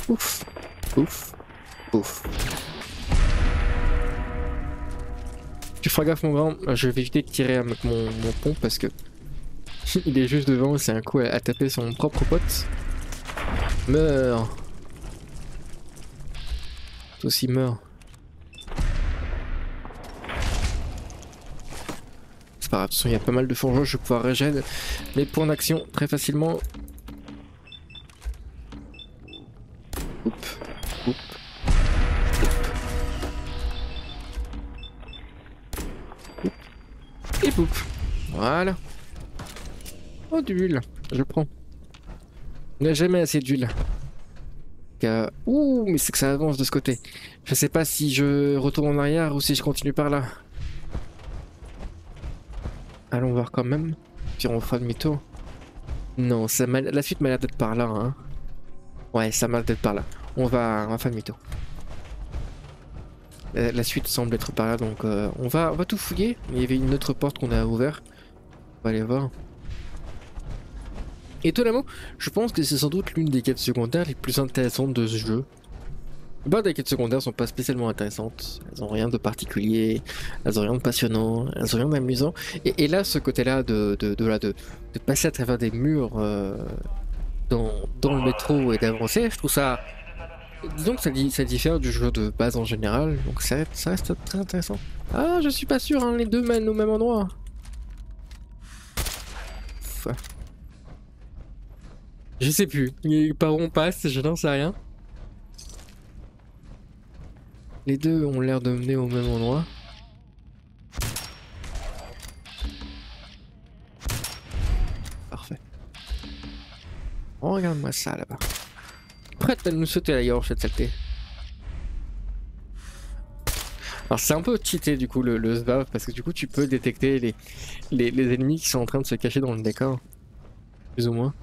S1: Ouf, ouf, ouf. Tu feras gaffe mon grand, je vais éviter de tirer avec mon, mon pont parce que il est juste devant, c'est un coup à, taper son propre pote. Meurs. Toi aussi meurs. C'est pas grave, il y a pas mal de fourgeois, je vais pouvoir régénérer mes points d'action très facilement. Oup, Et. Voilà. Oh, d'huile. Je prends. Il n'y a jamais assez d'huile. Ouh, mais c'est que ça avance de ce côté. Je sais pas si je retourne en arrière ou si je continue par là. Allons voir quand même. Puis on fera demi-tour. Non, ça la suite m'a l'air d'être par là. Hein. Ouais, ça m'a l'air d'être par là. On va, on va faire demi-tour. La, la suite semble être par là, donc euh, on, va, tout fouiller. Il y avait une autre porte qu'on a ouverte. On va aller voir. Étonnamment, je pense que c'est sans doute l'une des quêtes secondaires les plus intéressantes de ce jeu. Bah, les quêtes secondaires sont pas spécialement intéressantes. Elles ont rien de particulier, elles ont rien de passionnant, elles ont rien d'amusant. Et, là, ce côté-là de, de, de passer à travers des murs euh, dans, dans le métro et d'avancer, je trouve ça. Disons que ça, di- ça diffère du jeu de base en général, donc ça, reste très intéressant. Ah, je suis pas sûr, hein, les deux mènent au même endroit. Je sais plus. Par où on passe, je n'en sais rien. Les deux ont l'air de mener au même endroit. Parfait. Oh, regarde-moi ça là-bas. Prête à nous sauter la gorge cette saleté. Alors c'est un peu cheaté du coup le, le parce que du coup tu peux détecter les, les, ennemis qui sont en train de se cacher dans le décor. Plus ou moins.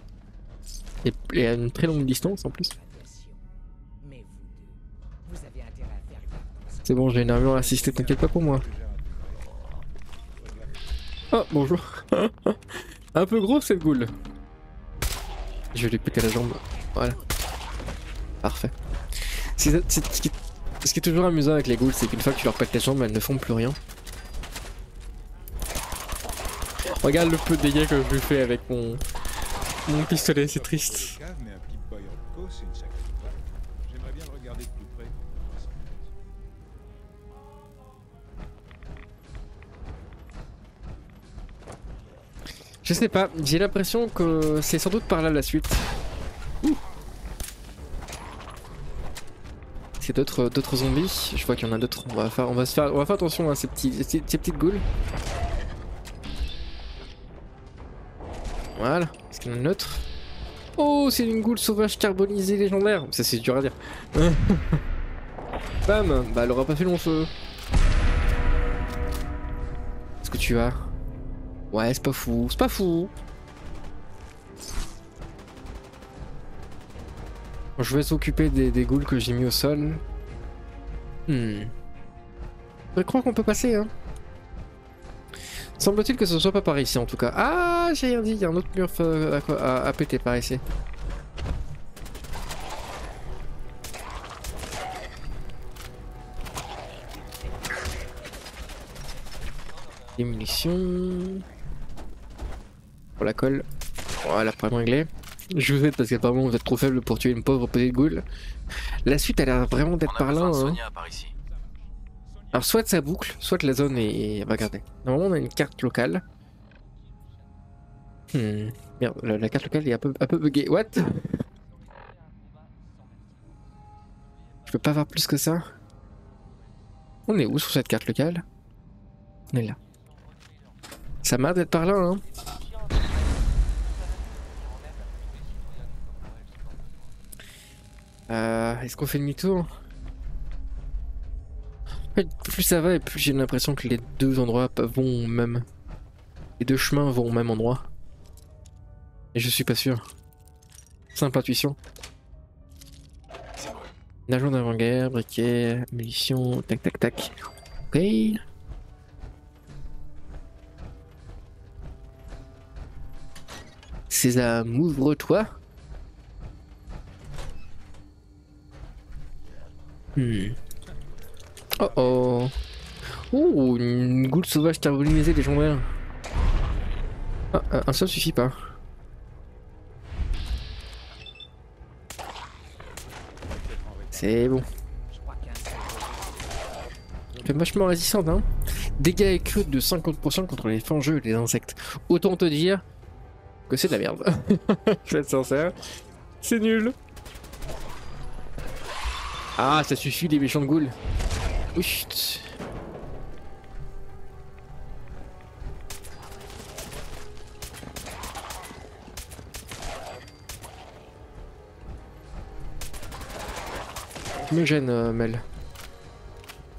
S1: Et, à une très longue distance en plus. C'est bon, j'ai une armure assistée, t'inquiète pas pour moi. Oh, bonjour. Un peu gros cette goule. Je vais lui péter la jambe. Voilà. Parfait. Ce, qui, est toujours amusant avec les ghouls, c'est qu'une fois que tu leur pètes les jambes, elles ne font plus rien. Regarde le peu de dégâts que je lui fais avec mon, mon pistolet, c'est triste. Je sais pas, j'ai l'impression que c'est sans doute par là la suite. D'autres d'autres zombies. Je vois qu'il y en a d'autres. On va faire on va se faire on va faire attention à ces petits ces, petites ghouls. Voilà. Est-ce qu'il y en a une autre? Oh, c'est une ghoul sauvage carbonisée légendaire. Ça c'est dur à dire. Bam. Bah elle aura pas fait long feu. Est-ce que tu as? Ouais, c'est pas fou, c'est pas fou. Je vais s'occuper des, des ghouls que j'ai mis au sol. Hmm. Je crois qu'on peut passer, hein. Semble-t-il que ce soit pas par ici en tout cas. Ah, j'ai rien dit, il y a un autre mur euh, à, péter par ici. Des munitions. Pour la colle. Voilà, pour épingler. Je vous aide parce qu'apparemment vous êtes trop faible pour tuer une pauvre petite goule. La suite a l'air vraiment d'être par là. hein.
S4: par ici.
S1: Alors soit ça boucle, soit la zone est... Regardez. Normalement on a une carte locale. Hmm. Merde, la, la carte locale est un peu, un peu buggée. What? Je peux pas voir plus que ça On est où sur cette carte locale? On est là. Ça m'a d'être par là, hein Euh, Est-ce qu'on fait demi-tour? Plus ça va et plus j'ai l'impression que les deux endroits vont au même. Les deux chemins vont au même endroit. Et je suis pas sûr. Simple intuition. Nageur d'avant-guerre, briquet, munitions, tac tac tac. Ok. Sésame, ouvre-toi. Hmm. Oh oh. Ouh, une goule sauvage carbonisée légendaire. Ah, un- un seul suffit pas. C'est bon. Fait vachement résistante, hein. Dégâts accrus de 50% contre les fangeux et les insectes. Autant te dire que c'est de la merde. Je vais être sincère. C'est nul. Ah, ça suffit les méchants de Ghoul. Oh, tu me gênes, euh, Mel.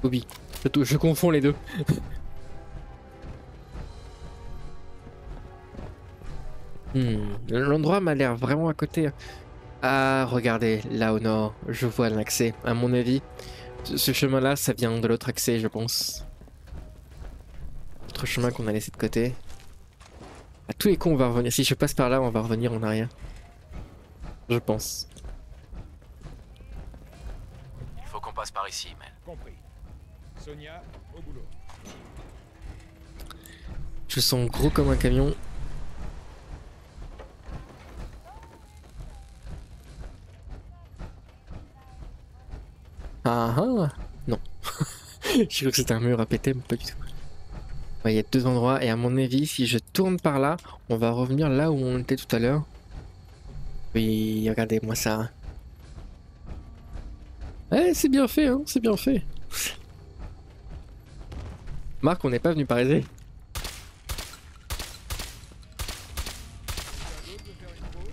S1: Bobby. Je, confonds les deux. Hmm, l'endroit m'a l'air vraiment à côté. Ah, regardez, là au nord, je vois l'accès. À mon avis, ce, chemin-là, ça vient de l'autre accès, je pense. Autre chemin qu'on a laissé de côté. À tous les coups, on va revenir. Si je passe par là, on va revenir en arrière. Je pense.
S4: Il faut qu'on passe par ici, Mel.
S6: Compris. Sonia, au boulot.
S1: Je sens gros comme un camion. Ah ah Non. J'ai cru que c'était un mur à péter, mais pas du tout. Il y a deux endroits, et à mon avis, si je tourne par là, on va revenir là où on était tout à l'heure. Oui, regardez-moi ça. Ouais, c'est bien fait, hein, c'est bien fait. Marc, on n'est pas venu par ici.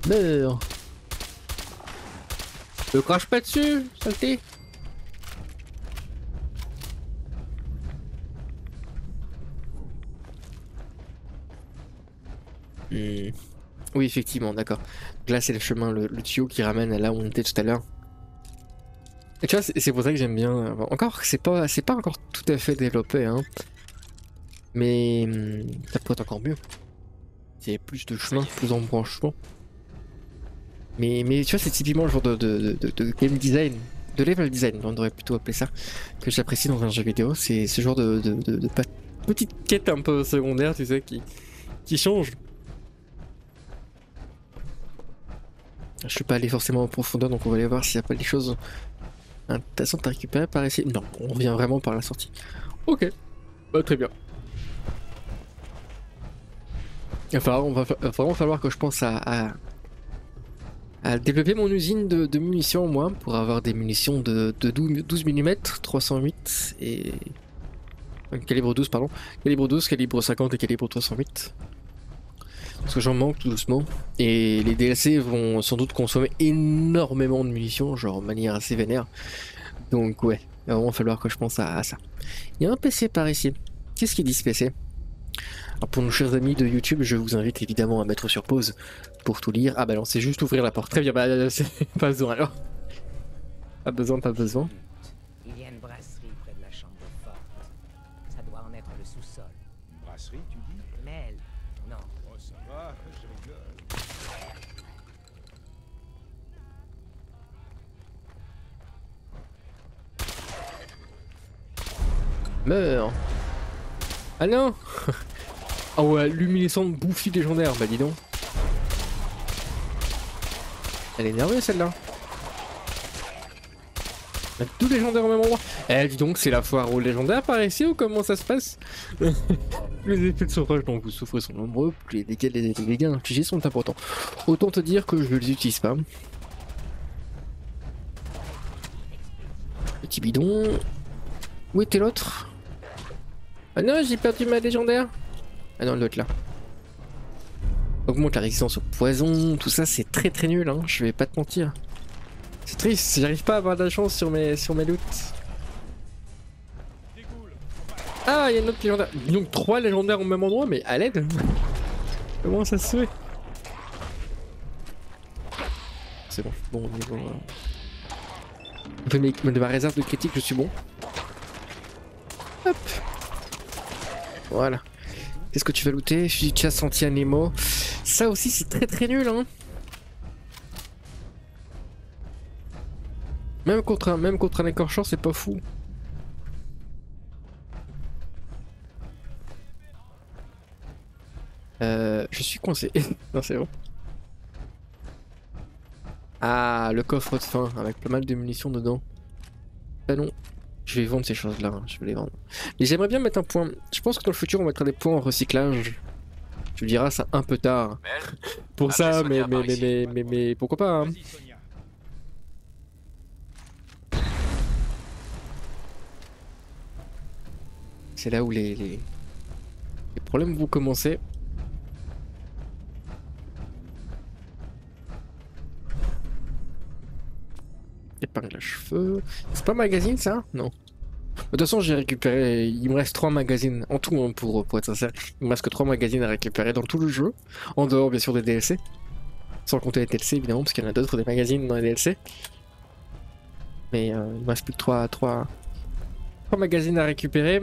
S1: Meurs Ne crache pas dessus, saleté Oui, effectivement, d'accord. Là, c'est le chemin, le, tuyau qui ramène à là où on était tout à l'heure. Et tu vois, c'est pour ça que j'aime bien. euh, encore, c'est pas, c'est pas encore tout à fait développé, hein. Mais hmm, ça pourrait être encore mieux. Il y a plus de chemin, plus d'embranchements. Mais, mais tu vois, c'est typiquement le genre de, game design, de level design, on devrait plutôt appeler ça, que j'apprécie dans un jeu vidéo. C'est ce genre de, de, de, de pa- petite quête un peu secondaire, tu sais, qui, qui change. Je suis pas allé forcément en profondeur, donc on va aller voir s'il n'y a pas des choses intéressantes à récupérer par ici. Non, on revient vraiment par la sortie. Ok, bah, très bien. Il va, falloir- on va, vraiment falloir que je pense à, développer mon usine de, de munitions, moi, pour avoir des munitions de, de 12, 12 mm, 308 et. Calibre 12, pardon. Calibre 12, calibre 50 et calibre 308. Parce que j'en manque tout doucement. Et les DLC vont sans doute consommer énormément de munitions, genre de manière assez vénère. Donc ouais, il va vraiment falloir que je pense à, ça. Il y a un PC par ici. Qu'est-ce qu'il dit ce PC Alors Pour nos chers amis de YouTube, je vous invite évidemment à mettre sur pause pour tout lire. Ah bah non, c'est juste ouvrir la porte. Très bien, bah c'est pas besoin alors. Pas besoin, pas besoin. Meurs Ah non Ah ouais, luminescente bouffie légendaire, bah dis donc. Elle est énervée celle-là. Elle a Tout légendaire au même endroit. Eh dis donc, c'est la foire au légendaire par ici ou comment ça se passe Les effets de sauvage dont vous souffrez sont nombreux, plus les dégâts, les dégâts infligés sont importants. Autant te dire que je les utilise pas. Petit bidon. Où était l'autre? Ah non, j'ai perdu ma légendaire. Ah non, l'autre là. Augmente la résistance au poison, tout ça c'est très très nul, hein, je vais pas te mentir. C'est triste, j'arrive pas à avoir de la chance sur mes, sur mes loots. Ah, il y a une autre légendaire. Donc trois légendaires au même endroit, mais à l'aide Comment ça se fait? C'est bon, bon niveau... euh, De, mes- de ma réserve de critique, je suis bon. Hop. Voilà. Qu'est-ce que tu vas looter? Fusil de chasse anti-anemo. Ça aussi, c'est très très nul, hein. Même contre un, même contre un écorcheur, c'est pas fou. Euh, je suis coincé. non, c'est bon. Ah, le coffre de fin avec pas mal de munitions dedans. Non, je vais vendre ces choses-là, hein, je vais les vendre. Mais j'aimerais bien mettre un point. Je pense que dans le futur, on mettra des points en recyclage. Tu me diras, ça un peu tard pour ça, mais, mais, mais, mais, mais, mais pourquoi pas hein. C'est là où les, les, les problèmes vont commencer. Épingle à cheveux. C'est pas magazine ça? Non. De toute façon, j'ai récupéré. Il me reste 3 magazines en tout, hein, pour, pour être sincère. Il me reste que 3 magazines à récupérer dans tout le jeu. En dehors, bien sûr, des DLC. Sans compter les DLC, évidemment, parce qu'il y en a d'autres des magazines dans les DLC. Mais euh, il me reste plus que 3, 3, 3 magazines à récupérer.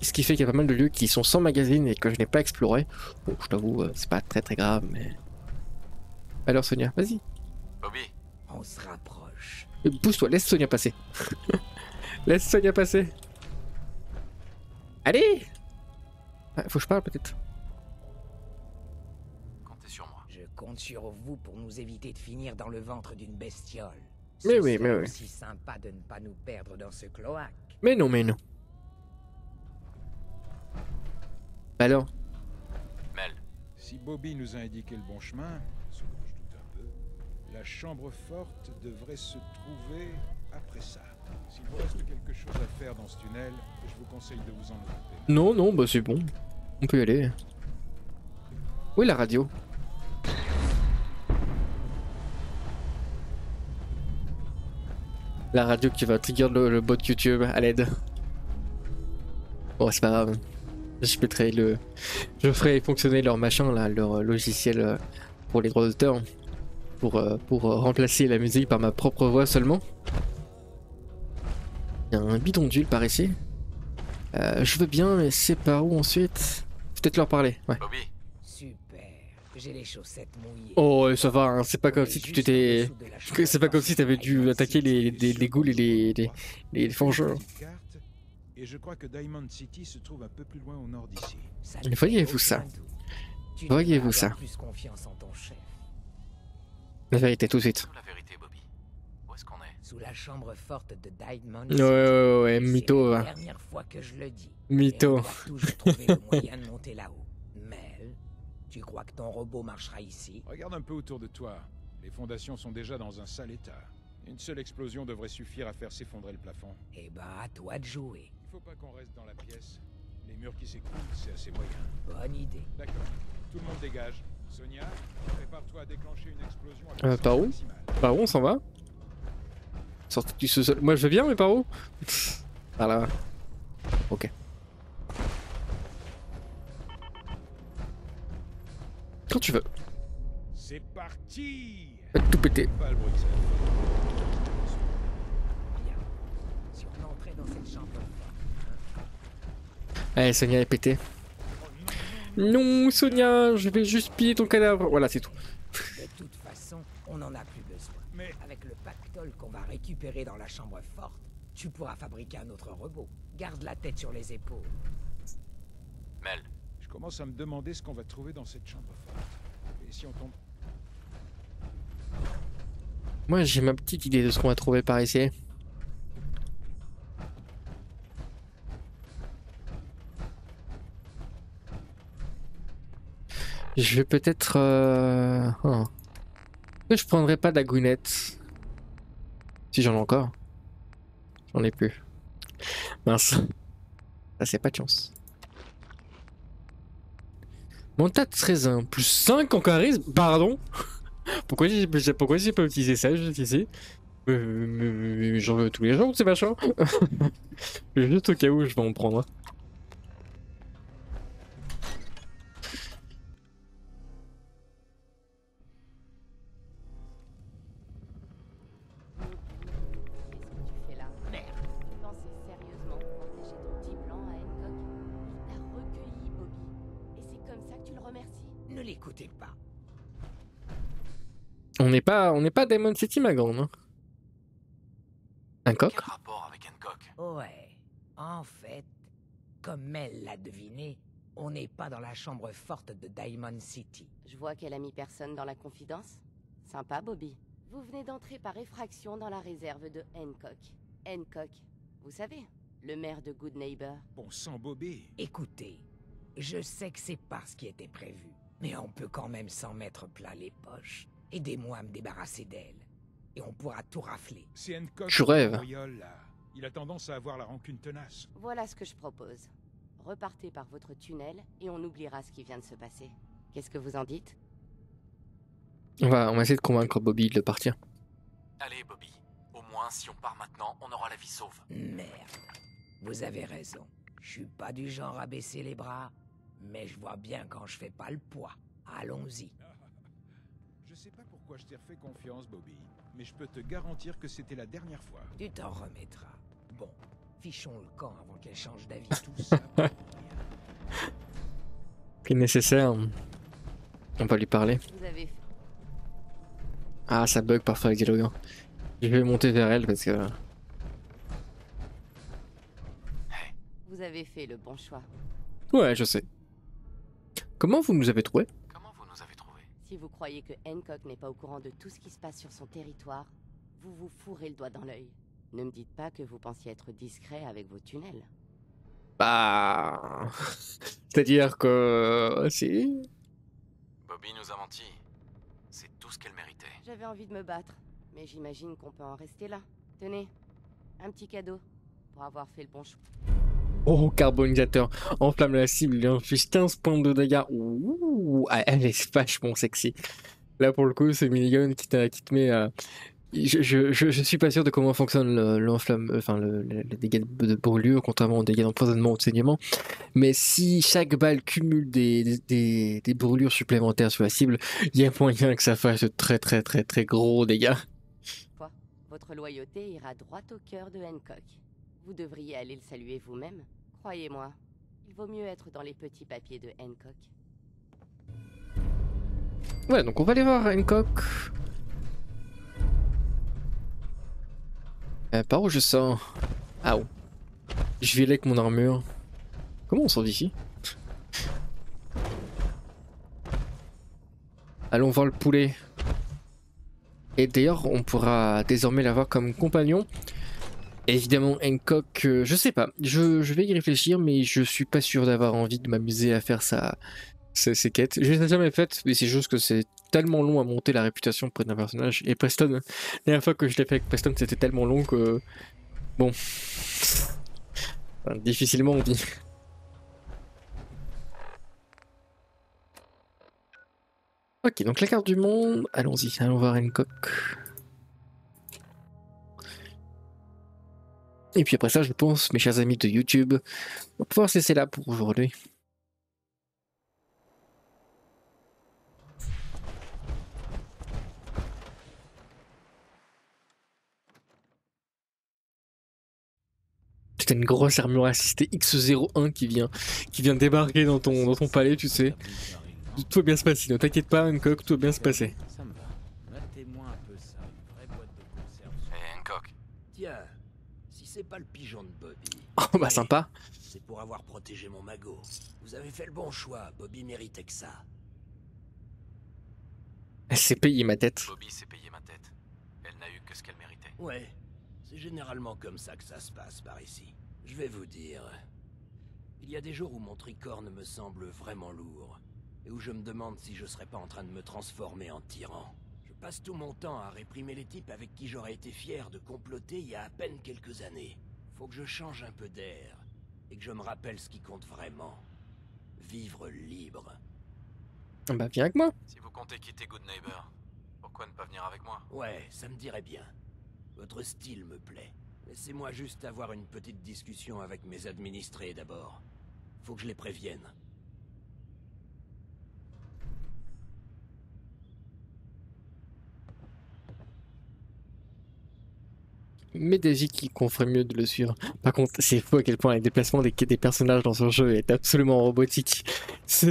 S1: Ce qui fait qu'il y a pas mal de lieux qui sont sans magazine et que je n'ai pas exploré. Bon, je t'avoue, euh, c'est pas très très grave, mais. Alors, Sonia, vas-y.
S4: Bobby,
S2: On se rapproche.
S1: Pousse-toi, laisse Sonia passer. laisse Sonia passer. Allez Ah, Faut que je parle peut-être.
S4: comptez sur moi.
S2: Je compte sur vous pour nous éviter de finir dans le ventre d'une bestiole.
S1: Mais
S2: Ce
S1: oui, mais oui.
S2: aussi sympa de ne pas nous perdre dans ce cloaque.
S1: Mais non, mais non. Alors?
S4: Mel,
S6: Si Bobby nous a indiqué le bon chemin, la chambre forte devrait se trouver après ça. S'il vous reste quelque chose à faire dans ce tunnel, je vous conseille de vous en occuper.
S1: Non, non, bah c'est bon. On peut y aller. Où est la radio? La radio qui va trigger le, bot YouTube à l'aide. Bon, c'est pas grave. Je mettrai le. Je ferai fonctionner leur machin là, leur logiciel euh, pour les droits d'auteur. Pour, euh, pour euh, remplacer la musique par ma propre voix seulement. Il y a un bidondule par ici. Euh, je veux bien, mais c'est par où ensuite? Peut-être leur parler, ouais.
S4: Bobby,
S2: Super. J'ai les chaussettes mouillées.
S1: Oh, ça va, hein, c'est pas comme si tu t'étais. C'est pas comme si t'avais dû attaquer les, les, les ghouls et les, les, les vengeurs.
S6: Petite carte, Et je crois que Diamond City se trouve un peu plus loin au nord d'ici.
S2: Ça
S1: Mais
S2: ne
S1: voyez-vous ça Voyez-vous ça
S2: plus confiance en ton chef.
S1: La vérité, tout de suite.
S4: la vérité, Bobby Où est-ce qu'on est?
S2: Sous la chambre forte de Diamond
S1: Ouais, ouais, ouais,
S2: Et c'est
S1: mytho,
S2: la dernière fois que je le dis.
S1: Mytho.
S2: Toujours trouver le moyen de monter là-haut. Mel, tu crois que ton robot marchera ici?
S6: Regarde un peu autour de toi. Les fondations sont déjà dans un sale état. Une seule explosion devrait suffire à faire s'effondrer le plafond.
S2: Eh ben, à toi de jouer.
S6: Il faut pas qu'on reste dans la pièce. Les murs qui s'écroulent, c'est assez moyen.
S2: Bonne idée.
S6: D'accord. Tout le monde dégage. Sonia, prépare-toi à déclencher une explosion à
S1: Euh, par où. Par où on s'en va Sortez du sous-sol. Moi je veux bien, mais par où Par là. Ok. Quand tu veux.
S6: C'est parti
S1: Faites tout péter.
S6: Pas le bruit que ça fait.
S2: Bien. Si on entrait dans cette chambre forte,
S1: Allez, Sonia est pétée. Non, Sonia, je vais juste piller ton cadavre. Voilà, c'est tout.
S2: de toute façon, on n'en a plus besoin.
S6: Mais
S2: Avec le pactole qu'on va récupérer dans la chambre forte, tu pourras fabriquer un autre robot. Garde la tête sur les épaules.
S4: Mel,
S6: je commence à me demander ce qu'on va trouver dans cette chambre forte. Et si on tombe
S1: Moi j'ai ma petite idée de ce qu'on va trouver par ici. Je vais peut-être... Euh... que Je prendrais pas la gounette? Si j'en ai encore. J'en ai plus. Mince. Ça c'est pas de chance. Mon tas de 13 1 plus 5 en charisme? Pardon? Pourquoi j'ai pas utilisé ça juste ici Euh, mais J'en veux tous les jours ces machins Juste au cas où je vais en prendre. N'est pas on n'est pas Diamond City ma grande. hein. Un coq
S4: quel rapport avec Hancock
S2: Ouais. En fait, comme Mel l'a deviné, on n'est pas dans la chambre forte de Diamond City.
S8: Je vois qu'elle a mis personne dans la confidence. Sympa, Bobby. Vous venez d'entrer par effraction dans la réserve de Hancock. Hancock, vous savez, le maire de Good Neighbor.
S6: Bon sang, Bobby
S2: Écoutez, je sais que c'est pas ce qui était prévu, mais on peut quand même s'en mettre plein les poches. Aidez-moi à me débarrasser d'elle, et on pourra tout rafler.
S6: C'est Hancock
S1: Je rêve.
S6: Royal, là. Il a tendance à avoir la rancune tenace.
S8: Voilà ce que je propose. Repartez par votre tunnel et on oubliera ce qui vient de se passer. Qu'est-ce que vous en dites?
S1: On va, on va essayer de convaincre Bobby de partir.
S4: Allez, Bobby. Au moins
S9: moins, si on part maintenant, on aura la vie sauve.
S2: Merde. Vous avez raison. Je suis pas du genre à baisser les bras, mais je vois bien quand je fais pas le poids. Allons-y.
S6: Je sais pas pourquoi je t'ai refait confiance, Bobby, mais je peux te garantir que c'était la dernière fois.
S2: Tu t'en remettras. Bon, fichons le camp avant qu'elle change d'avis tout ça.
S1: Qui est nécessaire. On va lui parler.
S8: Vous avez fait.
S1: Ah, ça bug parfois avec dialogue. Je vais monter vers elle parce que.
S8: Vous avez fait le bon choix.
S1: Ouais, je sais. Comment vous nous avez trouvé
S9: Comment vous nous avez trouvés
S8: Si vous croyez que Hancock n'est pas au courant de tout ce qui se passe sur son territoire, vous vous fourrez le doigt dans l'œil. Ne me dites pas que vous pensiez être discret avec vos tunnels.
S1: Bah. C'est-à-dire que. Si.
S9: Bobby nous a menti. C'est tout ce qu'elle méritait.
S8: J'avais envie de me battre, mais j'imagine qu'on peut en rester là. Tenez, un petit cadeau pour avoir fait le bon choix.
S1: Oh, carbonisateur. Enflamme la cible, il inflige 15 points de dégâts. Ouh, ah, elle est vachement sexy. Là, pour le coup, ce minigun qui, te met à. Je, je, je, suis pas sûr de comment fonctionne le- l'enflamme, enfin le, le- les dégâts de, brûlure, contrairement aux dégâts d'empoisonnement ou de saignement. Mais si chaque balle cumule des, des, des brûlures supplémentaires sur la cible, il y a moyen que ça fasse de très très très très gros dégâts.
S8: Votre loyauté ira droit au cœur de Hancock. Vous devriez aller le saluer vous-même. Croyez-moi, il vaut mieux être dans les petits papiers de Hancock.
S1: Ouais, donc on va aller voir Hancock. Euh, par où je sors? Ah oh. Je vais aller avec mon armure. Comment on sort d'ici? Allons voir le poulet. Et d'ailleurs, on pourra désormais l'avoir comme compagnon. Évidemment, Hancock, euh, je sais pas. Je, vais y réfléchir, mais je suis pas sûr d'avoir envie de m'amuser à faire ça, ces quêtes. Je les ai jamais faites, mais c'est juste que c'est tellement long à monter la réputation près d'un personnage. Et Preston, la dernière fois que je l'ai fait avec Preston, c'était tellement long que. Bon. Enfin, difficilement on dit. Ok, donc la carte du monde. Allons-y, allons voir Hancock. Et puis après ça, je pense, mes chers amis de YouTube, on va pouvoir cesser là pour aujourd'hui. T'as une grosse armure assistée X01 qui vient, qui vient débarquer dans ton, dans ton palais, tu sais. Tout va bien se passer, ne t'inquiète pas, Hancock, tout va bien se passer.
S7: Pas le pigeon de Bobby.
S1: Oh bah sympa.
S7: C'est pour avoir protégé mon magot. Vous avez fait le bon choix, Bobby méritait que ça.
S1: Elle s'est payée ma tête.
S9: Bobby s'est payé ma tête. Elle n'a eu que ce qu'elle méritait.
S7: Ouais, c'est généralement comme ça que ça se passe par ici. Je vais vous dire. Il y a des jours où mon tricorne me semble vraiment lourd, et où je me demande si je serais pas en train de me transformer en tyran. Je passe tout mon temps à réprimer les types avec qui j'aurais été fier de comploter il y a à peine quelques années. Faut que je change un peu d'air, et que je me rappelle ce qui compte vraiment. Vivre libre.
S1: Bah viens avec moi.
S9: Si vous comptez quitter Good Neighbor, pourquoi ne pas venir avec moi?
S7: Ouais, ça me dirait bien. Votre style me plaît. Laissez-moi juste avoir une petite discussion avec mes administrés d'abord. Faut que je les prévienne.
S1: Mais Daisy qui qu'on mieux de le suivre. Par contre, c'est fou à quel point les déplacements des, des personnages dans ce jeu est absolument robotique.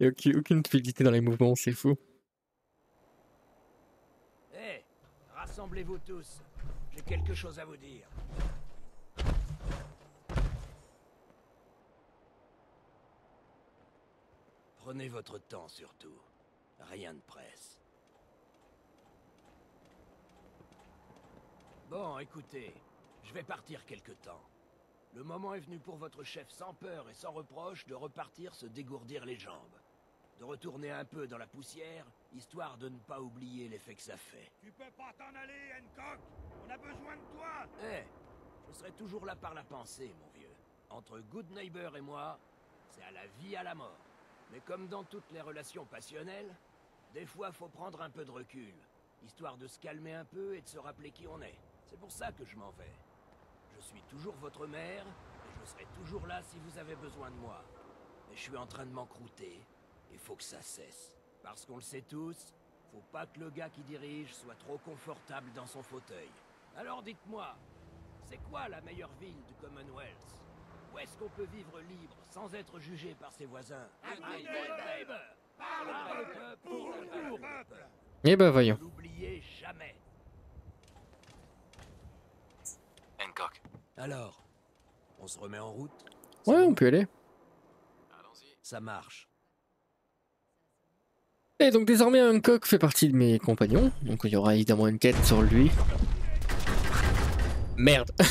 S1: Il n'y a aucune, aucune fluidité dans les mouvements, c'est fou.
S7: Hé, rassemblez-vous tous. J'ai quelque chose à vous dire. Prenez votre temps surtout. Rien de presse. Bon, écoutez, je vais partir quelque temps. Le moment est venu pour votre chef sans peur et sans reproche de repartir se dégourdir les jambes. De retourner un peu dans la poussière, histoire de ne pas oublier l'effet que ça fait.
S6: Tu peux pas t'en aller, Hancock On a besoin de toi
S7: Eh, je serai toujours là par la pensée, mon vieux. Entre Good Neighbor et moi, c'est à la vie à la mort. Mais comme dans toutes les relations passionnelles, des fois faut prendre un peu de recul. histoire de se calmer un peu et de se rappeler qui on est. C'est pour ça que je m'en vais. Je suis toujours votre mère, et je serai toujours là si vous avez besoin de moi. Mais je suis en train de m'encrouter, il faut que ça cesse. Parce qu'on le sait tous, faut pas que le gars qui dirige soit trop confortable dans son fauteuil. Alors dites-moi, c'est quoi la meilleure ville du Commonwealth? Où est-ce qu'on peut vivre libre sans être jugé par ses voisins?
S1: Eh ben voyons.
S7: N'oubliez jamais.
S9: Hancock,
S7: Alors, on se remet en route?
S1: Ouais, on peut y aller.
S9: allons-y.
S7: Ça marche.
S1: Et donc désormais Hancock fait partie de mes compagnons, donc il y aura évidemment une quête sur lui. Merde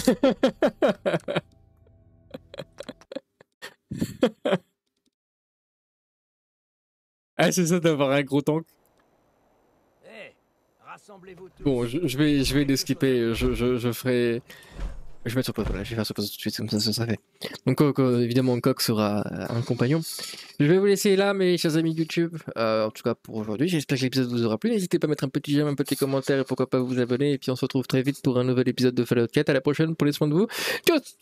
S1: Ah c'est ça d'avoir un gros tank.
S7: Eh, rassemblez-vous tous.
S1: Bon, je, je vais, je vais les skipper, je, je, je ferai... Je vais mettre sur pause, voilà, je vais faire sur pause tout de suite, comme ça, ça sera fait. Donc, Coq, euh, évidemment, Coq sera euh, un compagnon. Je vais vous laisser là, mes chers amis YouTube, euh, en tout cas pour aujourd'hui. J'espère que l'épisode vous aura plu. N'hésitez pas à mettre un petit j'aime, un petit commentaire et pourquoi pas vous abonner. Et puis, on se retrouve très vite pour un nouvel épisode de Fallout 4. À la prochaine, prenez soin de vous. Tchuss